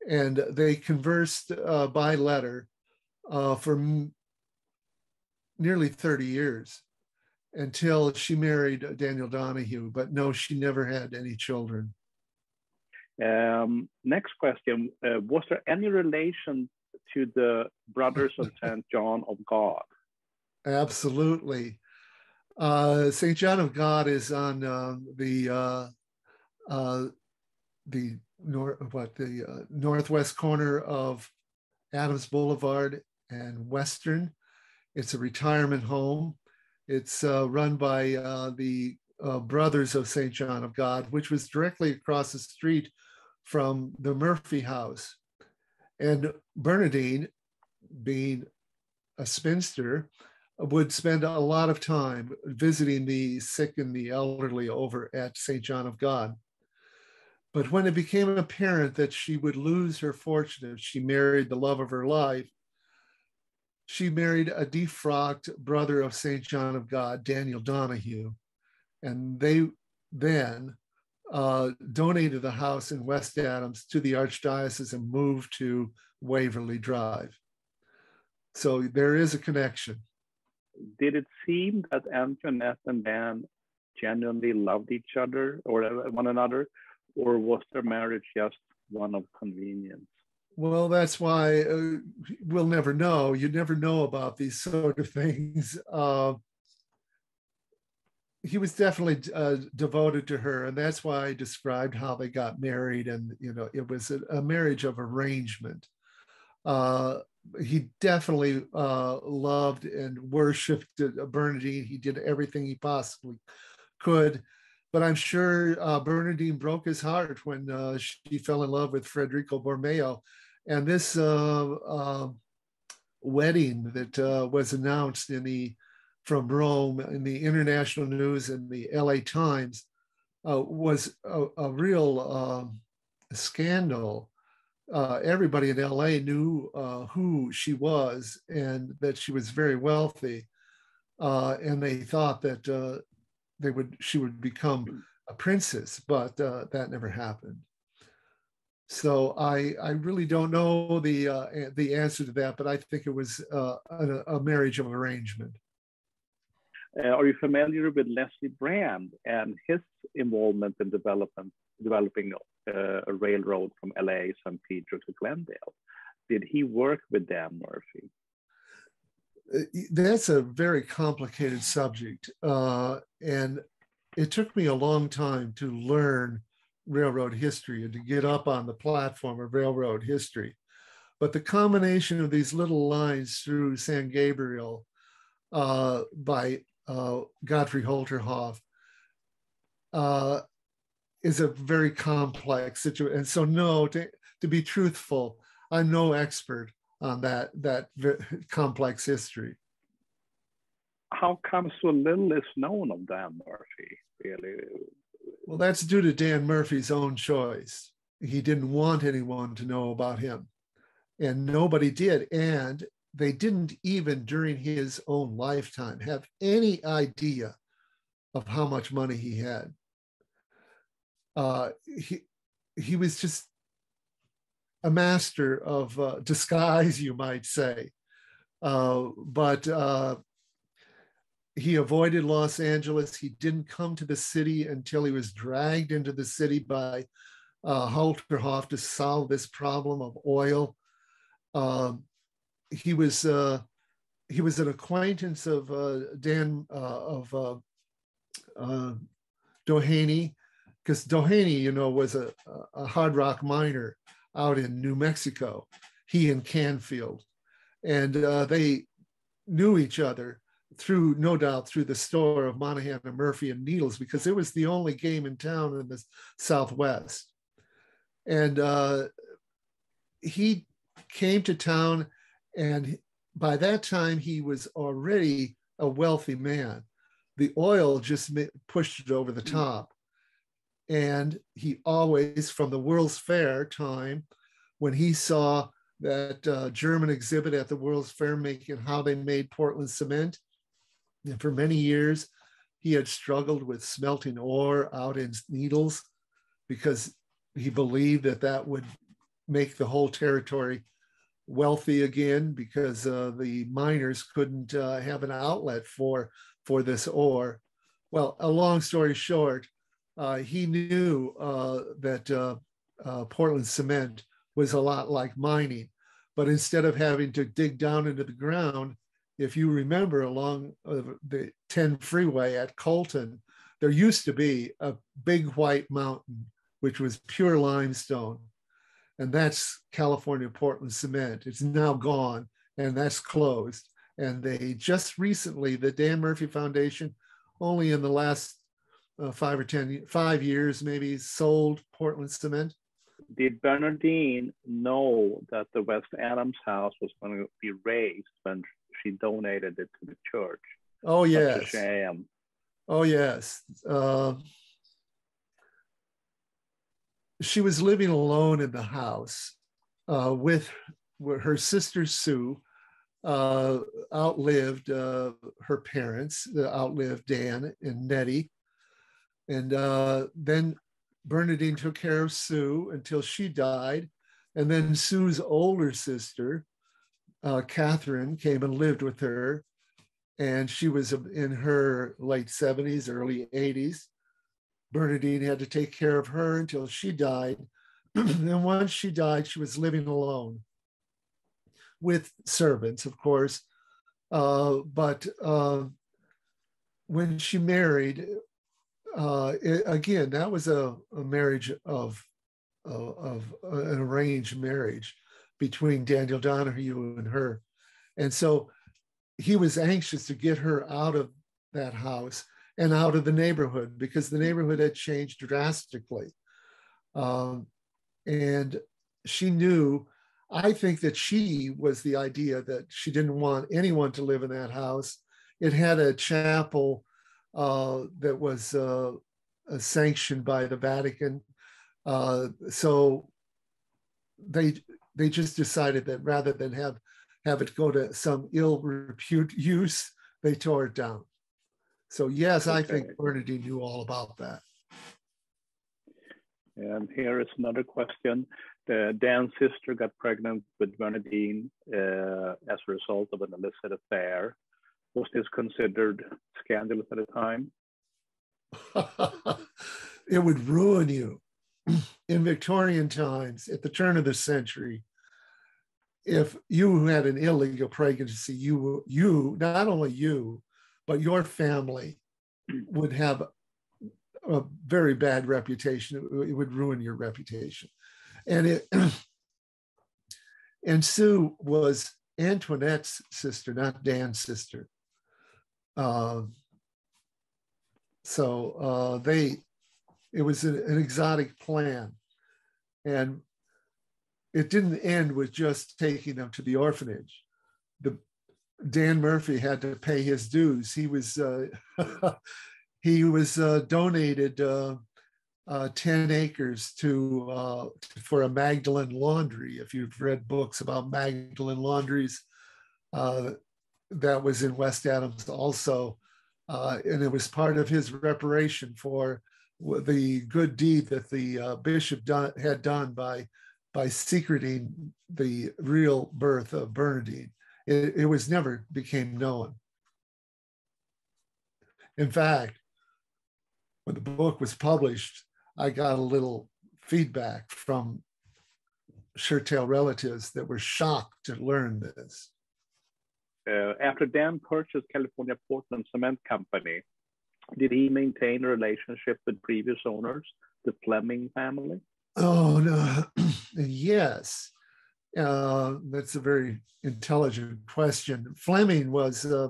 and they conversed uh, by letter uh, for m- nearly 30 years until she married Daniel Donohue. But no, she never had any children. Um, next question uh, Was there any relation to the Brothers of *laughs* St. John of God? Absolutely. Uh, St. John of God is on uh, the uh, uh, the north what the uh, northwest corner of Adams Boulevard and Western. It's a retirement home. It's run by the Brothers of St. John of God, which was directly across the street from the Murphy house. And Bernadine, being a spinster, would spend a lot of time visiting the sick and the elderly over at St. John of God. But when it became apparent that she would lose her fortune if she married the love of her life, she married a defrocked brother of St. John of God, Daniel Donohue. And they then uh, donated the house in West Adams to the Archdiocese and moved to Waverly Drive. So there is a connection. Did it seem that Antoinette and Dan genuinely loved each other or one another, or was their marriage just one of convenience? Well, that's why uh, we'll never know. You never know about these sort of things. Uh, he was definitely uh, devoted to her, and that's why I described how they got married. And you know, it was a, a marriage of arrangement. Uh, he definitely uh, loved and worshipped Bernardine. He did everything he possibly could. But I'm sure uh, Bernardine broke his heart when uh, she fell in love with Federico Borromeo. And this uh, wedding that was announced in the from Rome in the international news and the LA Times uh, was a, a real uh, scandal. Uh, everybody in LA knew uh, who she was and that she was very wealthy, uh, and they thought that uh, they would she would become a princess, but that never happened. So I I really don't know the the answer to that, but I think it was a, a marriage of arrangement. Uh, are you familiar with Leslie Brand and his involvement in development, developing uh, a railroad from LA, San Pedro to Glendale? Did he work with Dan Murphy? Uh, that's a very complicated subject. Uh, and it took me a long time to learn railroad history and to get up on the platform of railroad history. But the combination of these little lines through San Gabriel uh, by uh, Godfrey Holterhoff, uh, is a very complex situation. And so, no, to, to be truthful, I'm no expert on that that *laughs* complex history. How come so little is known of Dan Murphy? Really? Well, that's due to Dan Murphy's own choice. He didn't want anyone to know about him, and nobody did. And they didn't even during his own lifetime have any idea of how much money he had. Uh, he, he was just a master of uh, disguise, you might say. Uh, but uh, he avoided Los Angeles. He didn't come to the city until he was dragged into the city by uh, Holterhoff to solve this problem of oil. Um, he was uh, he was an acquaintance of uh, Dan uh, of uh, Doheny, because Doheny, you know, was a, a hard rock miner out in New Mexico. He and Canfield, and uh, they knew each other through, no doubt, through the store of Monahan and Murphy and Needles, because it was the only game in town in the Southwest. And uh, he came to town and by that time, he was already a wealthy man. The oil just pushed it over the mm. top. And he always, from the World's Fair time, when he saw that uh, German exhibit at the World's Fair making how they made Portland cement, and for many years, he had struggled with smelting ore out in needles because he believed that that would make the whole territory wealthy again because uh, the miners couldn't uh, have an outlet for for this ore. Well, a long story short, uh, he knew uh, that uh, uh, Portland cement was a lot like mining, but instead of having to dig down into the ground, if you remember along the 10 freeway at Colton, there used to be a big white mountain, which was pure limestone. And that's California Portland Cement. It's now gone and that's closed. And they just recently, the Dan Murphy Foundation, only in the last uh, five or ten, five years maybe, sold Portland Cement. Did Bernadine know that the West Adams house was going to be raised when she donated it to the church. Oh yes. shame. Oh yes. Uh, she was living alone in the house uh, with, with, her sister Sue. Uh, outlived uh, her parents, uh, outlived Dan and Nettie, and uh, then Bernadine took care of Sue until she died, and then Sue's older sister uh, Catherine came and lived with her, and she was in her late 70s, early 80s. Bernadine had to take care of her until she died. *clears throat* and once she died, she was living alone with servants, of course. Uh, but uh, when she married, uh, it, again, that was a, a marriage of, of, of an arranged marriage between Daniel Donohue and her. And so he was anxious to get her out of that house and out of the neighborhood because the neighborhood had changed drastically. Um, and she knew, I think that she was the idea that she didn't want anyone to live in that house. It had a chapel uh, that was uh, sanctioned by the Vatican. Uh, so they they just decided that rather than have have it go to some ill repute use, they tore it down. So yes, okay. I think Bernadine knew all about that. And here is another question. The Dan's sister got pregnant with Bernadine uh, as a result of an illicit affair. Was this considered scandalous at the time? *laughs* it would ruin you. *clears throat* In Victorian times, at the turn of the century, if you had an illegal pregnancy, you you not only you, but your family mm. would have a very bad reputation. It would ruin your reputation, and it. *clears throat* and Sue was Antoinette's sister, not Dan's sister. Uh, so uh, they, it was an, an exotic plan, and it didn't end with just taking them to the orphanage. The Dan Murphy had to pay his dues. He was uh, *laughs* he was uh, donated uh, uh ten acres to uh, for a Magdalen laundry. If you've read books about Magdalen laundries, that was in West Adams also, uh, and it was part of his reparation for the good deed that the uh, bishop done, had done by by secreting the real birth of Bernadine. It, it was never became known. In fact, when the book was published, I got a little feedback from Schertell relatives that were shocked to learn this. Uh, after Dan purchased California Portland Cement Company, did he maintain a relationship with previous owners, the Fleming family? Oh, no. *clears throat* yes. Uh, that's a very intelligent question. Fleming was uh,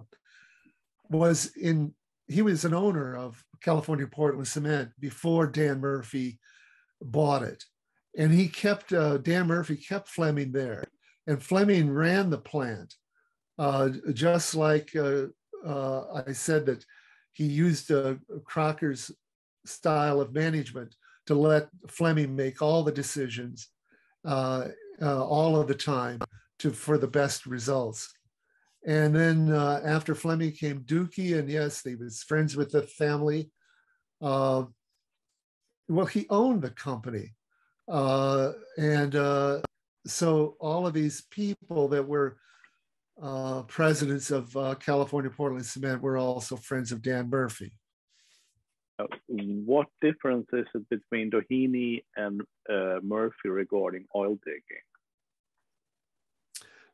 was in he was an owner of California Portland Cement before Dan Murphy bought it, and he kept uh, Dan Murphy kept Fleming there, and Fleming ran the plant Uh, just like uh, uh, I said that he used Crocker's style of management to let Fleming make all the decisions uh, uh, all of the time to for the best results. And then after Fleming came Dookie, and yes, he was friends with the family. Well, he owned the company. And so all of these people that were uh, presidents of uh, California Portland Cement were also friends of Dan Murphy. What difference is it between Doheny and Murphy regarding oil digging?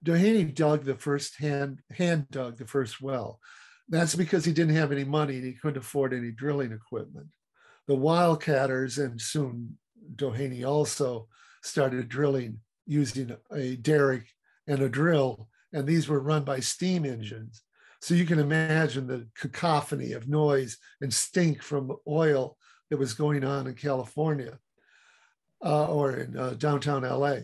Doheny dug the first hand, hand dug the first well. That's because he didn't have any money and he couldn't afford any drilling equipment. The Wildcatters and soon Doheny also started drilling using a derrick and a drill, and these were run by steam engines. So you can imagine the cacophony of noise and stink from oil that was going on in California uh, or in uh, downtown LA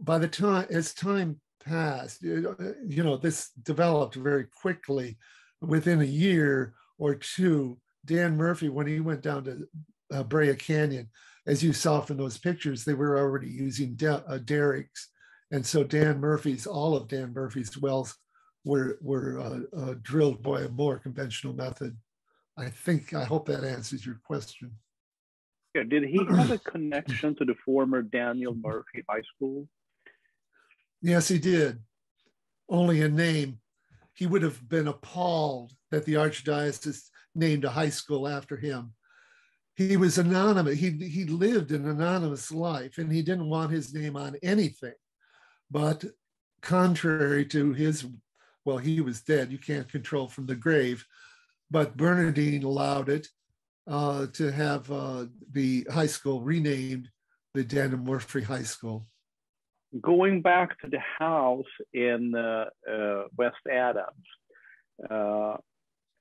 by the time as time passed, you know, this developed very quickly. Within a year or two, Dan Murphy, when he went down to uh, Brea Canyon, as you saw from those pictures, they were already using de- uh, derricks, and so Dan Murphy's, all of Dan Murphy's wells were were uh, uh drilled by a more conventional method. I think I hope that answers your question. Yeah, did he have a *clears throat* connection to the former Daniel Murphy High School? Yes, he did. Only a name. He would have been appalled that the archdiocese named a high school after him. He was anonymous. He, he lived an anonymous life and he didn't want his name on anything. But contrary to his, well, he was dead. You can't control from the grave. But Bernardine allowed it uh, to have uh, the high school renamed the Daniel Murphy High School. Going back to the house in uh, uh West Adams, uh,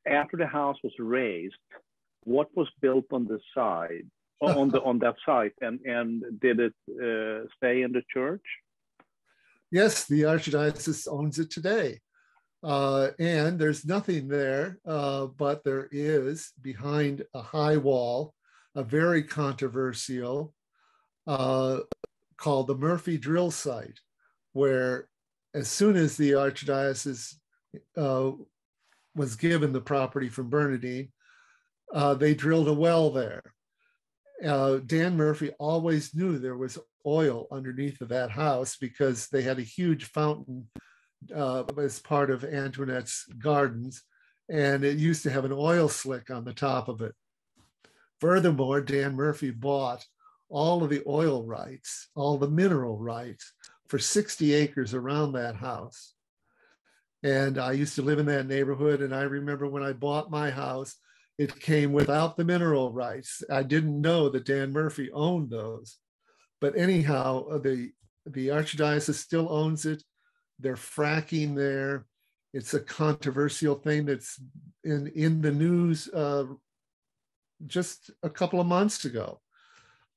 after the house was razed, what was built on the side, on the *laughs* on that site, and and did it uh, stay in the church? Yes, the archdiocese owns it today. Uh, and there's nothing there, uh, but there is behind a high wall, a very controversial, uh, called the Murphy Drill Site, where as soon as the archdiocese uh, was given the property from Bernardine, uh, they drilled a well there. Uh, Dan Murphy always knew there was oil underneath of that house because they had a huge fountain uh, as part of Antoinette's gardens, and it used to have an oil slick on the top of it. Furthermore, Dan Murphy bought all of the oil rights, all the mineral rights for 60 acres around that house. And I used to live in that neighborhood. And I remember when I bought my house, it came without the mineral rights. I didn't know that Dan Murphy owned those. But anyhow, uh, the, the Archdiocese still owns it they're fracking there. It's a controversial thing that's in, in the news uh, just a couple of months ago.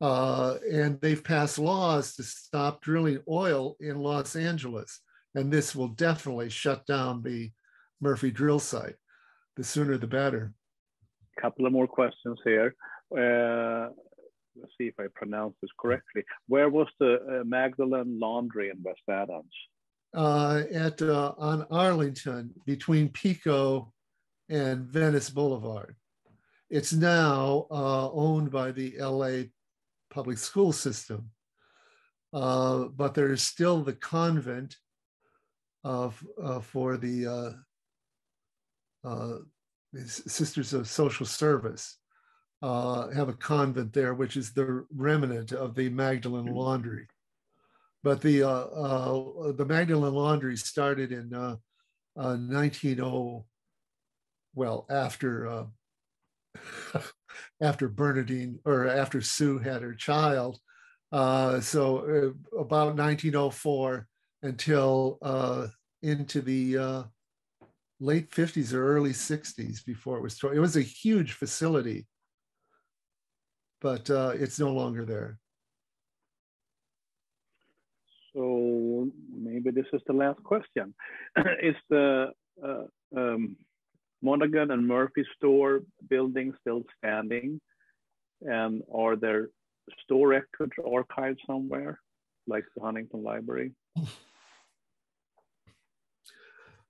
Uh, and they've passed laws to stop drilling oil in Los Angeles. And this will definitely shut down the Murphy drill site. The sooner the better. A couple of more questions here. Uh, let's see if I pronounce this correctly. Where was the uh, Magdalen Laundry in West Adams? uh, at uh, on Arlington between Pico and Venice Boulevard. It's now uh, owned by the LA public school system, uh, but there is still the convent of uh, for the Sisters of Social Service. Have a convent there, which is the remnant of the Magdalen Laundry. But the uh, uh, the Magdalen Laundry started in uh, uh, 1900, well after uh, *laughs* after Bernardine or after Sue had her child. Uh, so uh, about 1904 until uh, into the uh, late 50s or early 60s before it was it was a huge facility but uh, it's no longer there So maybe this is the last question. *clears throat* is the uh, um, Monaghan and Murphy store building still standing? And are there store records archived somewhere, like the Huntington Library?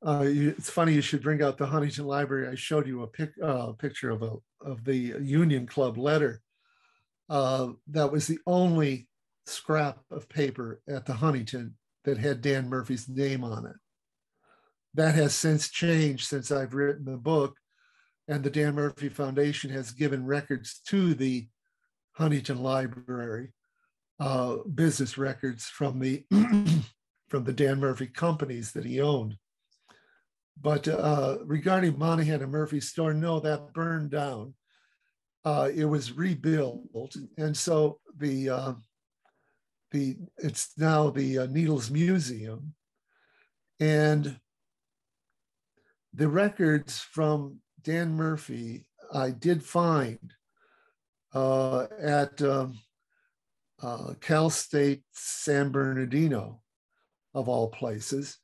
Uh, you, it's funny you should bring out the Huntington Library. I showed you a pic, uh, picture of a of the Union Club letter. Uh, that was the only scrap of paper at the Huntington that had Dan Murphy's name on it. That has since changed since I've written the book, and the Dan Murphy Foundation has given records to the Huntington Library, uh, business records from the *clears throat* from the Dan Murphy companies that he owned. But uh, regarding Monaghan and Murphy store, no, that burned down. Uh, it was rebuilt, and so the uh, the it's now the uh, Needles Museum, and the records from Dan Murphy I did find uh, at um, uh, Cal State San Bernardino, of all places.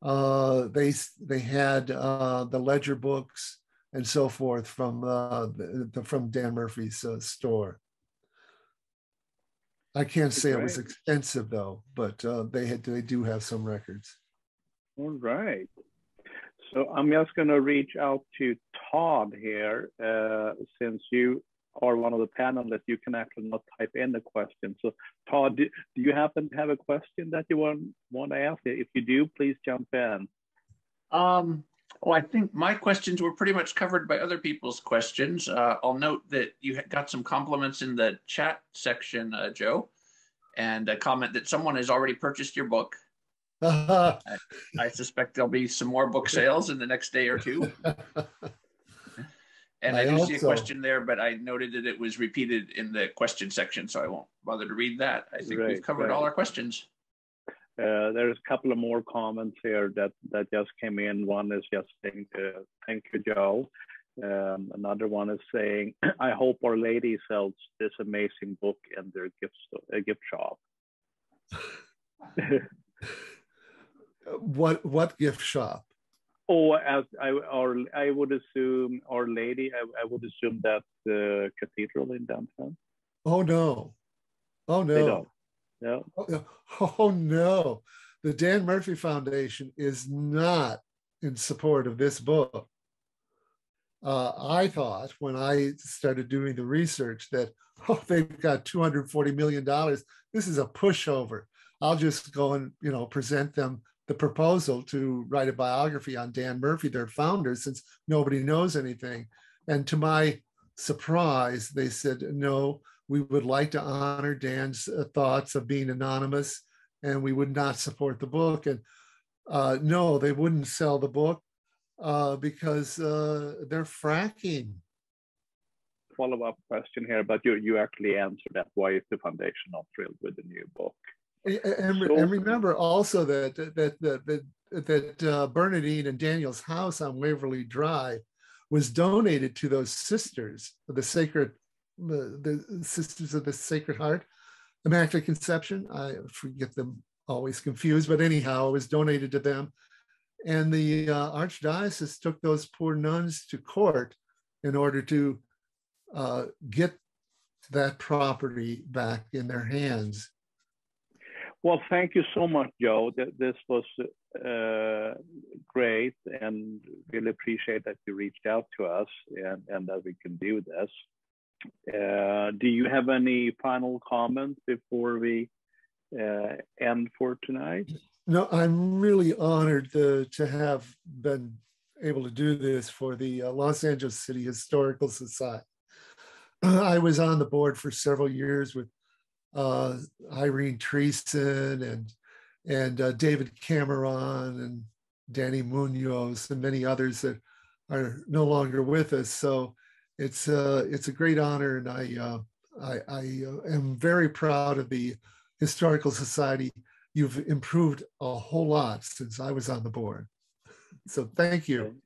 Uh, they they had the ledger books and so forth from uh, the, the, from Dan Murphy's uh, store. I can't say it was extensive though, but uh, they had they do have some records. All right. So I'm just going to reach out to Todd here, uh, since you are one of the panelists, you can actually not type in the question. So Todd, do, do you happen to have a question that you want, want to ask? If you do, please jump in. Um, well, I think my questions were pretty much covered by other people's questions. Uh, I'll note that you got some compliments in the chat section, uh, Joe, and a comment that someone has already purchased your book. *laughs* I, I suspect there'll be some more book sales in the next day or two. *laughs* And I, I do see a so. question there, but I noted that it was repeated in the question section, so I won't bother to read that. I think right, we've covered right. all our questions. Uh, there's a couple of more comments here that, that just came in. One is just saying, uh, thank you, Joe. Um, another one is saying, *clears throat* I hope Our Lady sells this amazing book in their gift, uh, gift shop. *laughs* what what gift shop? Oh, as I or I would assume Our Lady. I, I would assume that the cathedral in downtown. Oh no! Oh no! No. *laughs* Oh, no! The Dan Murphy Foundation is not in support of this book. Uh, I thought when I started doing the research that *laughs* oh they've got 240 million dollars. This is a pushover. I'll just go and you know present them the proposal to write a biography on Dan Murphy, their founder, since nobody knows anything. And to my surprise, they said, no, we would like to honor Dan's uh, thoughts of being anonymous and we would not support the book. And uh, no, they wouldn't sell the book uh, because uh, they're fracking. Follow up question here, but you, you actually answered that. Why is the foundation not thrilled with the new book? And, so, and remember also that that that that, that uh, Bernardine and Daniel's house on Waverly Drive was donated to those sisters the Sacred, the Sisters of the Sacred Heart, the Immaculate Conception. I forget them always confused, but anyhow, it was donated to them. And the uh, archdiocese took those poor nuns to court in order to uh, get that property back in their hands. Well, thank you so much, Joe. This was uh, great and really appreciate that you reached out to us and, and that we can do this. Uh, do you have any final comments before we uh, end for tonight? No, I'm really honored to, to have been able to do this for the uh, Los Angeles City Historical Society. *clears throat* I was on the board for several years with uh, Irene Tresun and and uh, David Cameron and Danny Munoz and many others that are no longer with us. So it's uh, it's a great honor, and I uh, I, I uh, am very proud of the Historical Society. You've improved a whole lot since I was on the board. So thank you.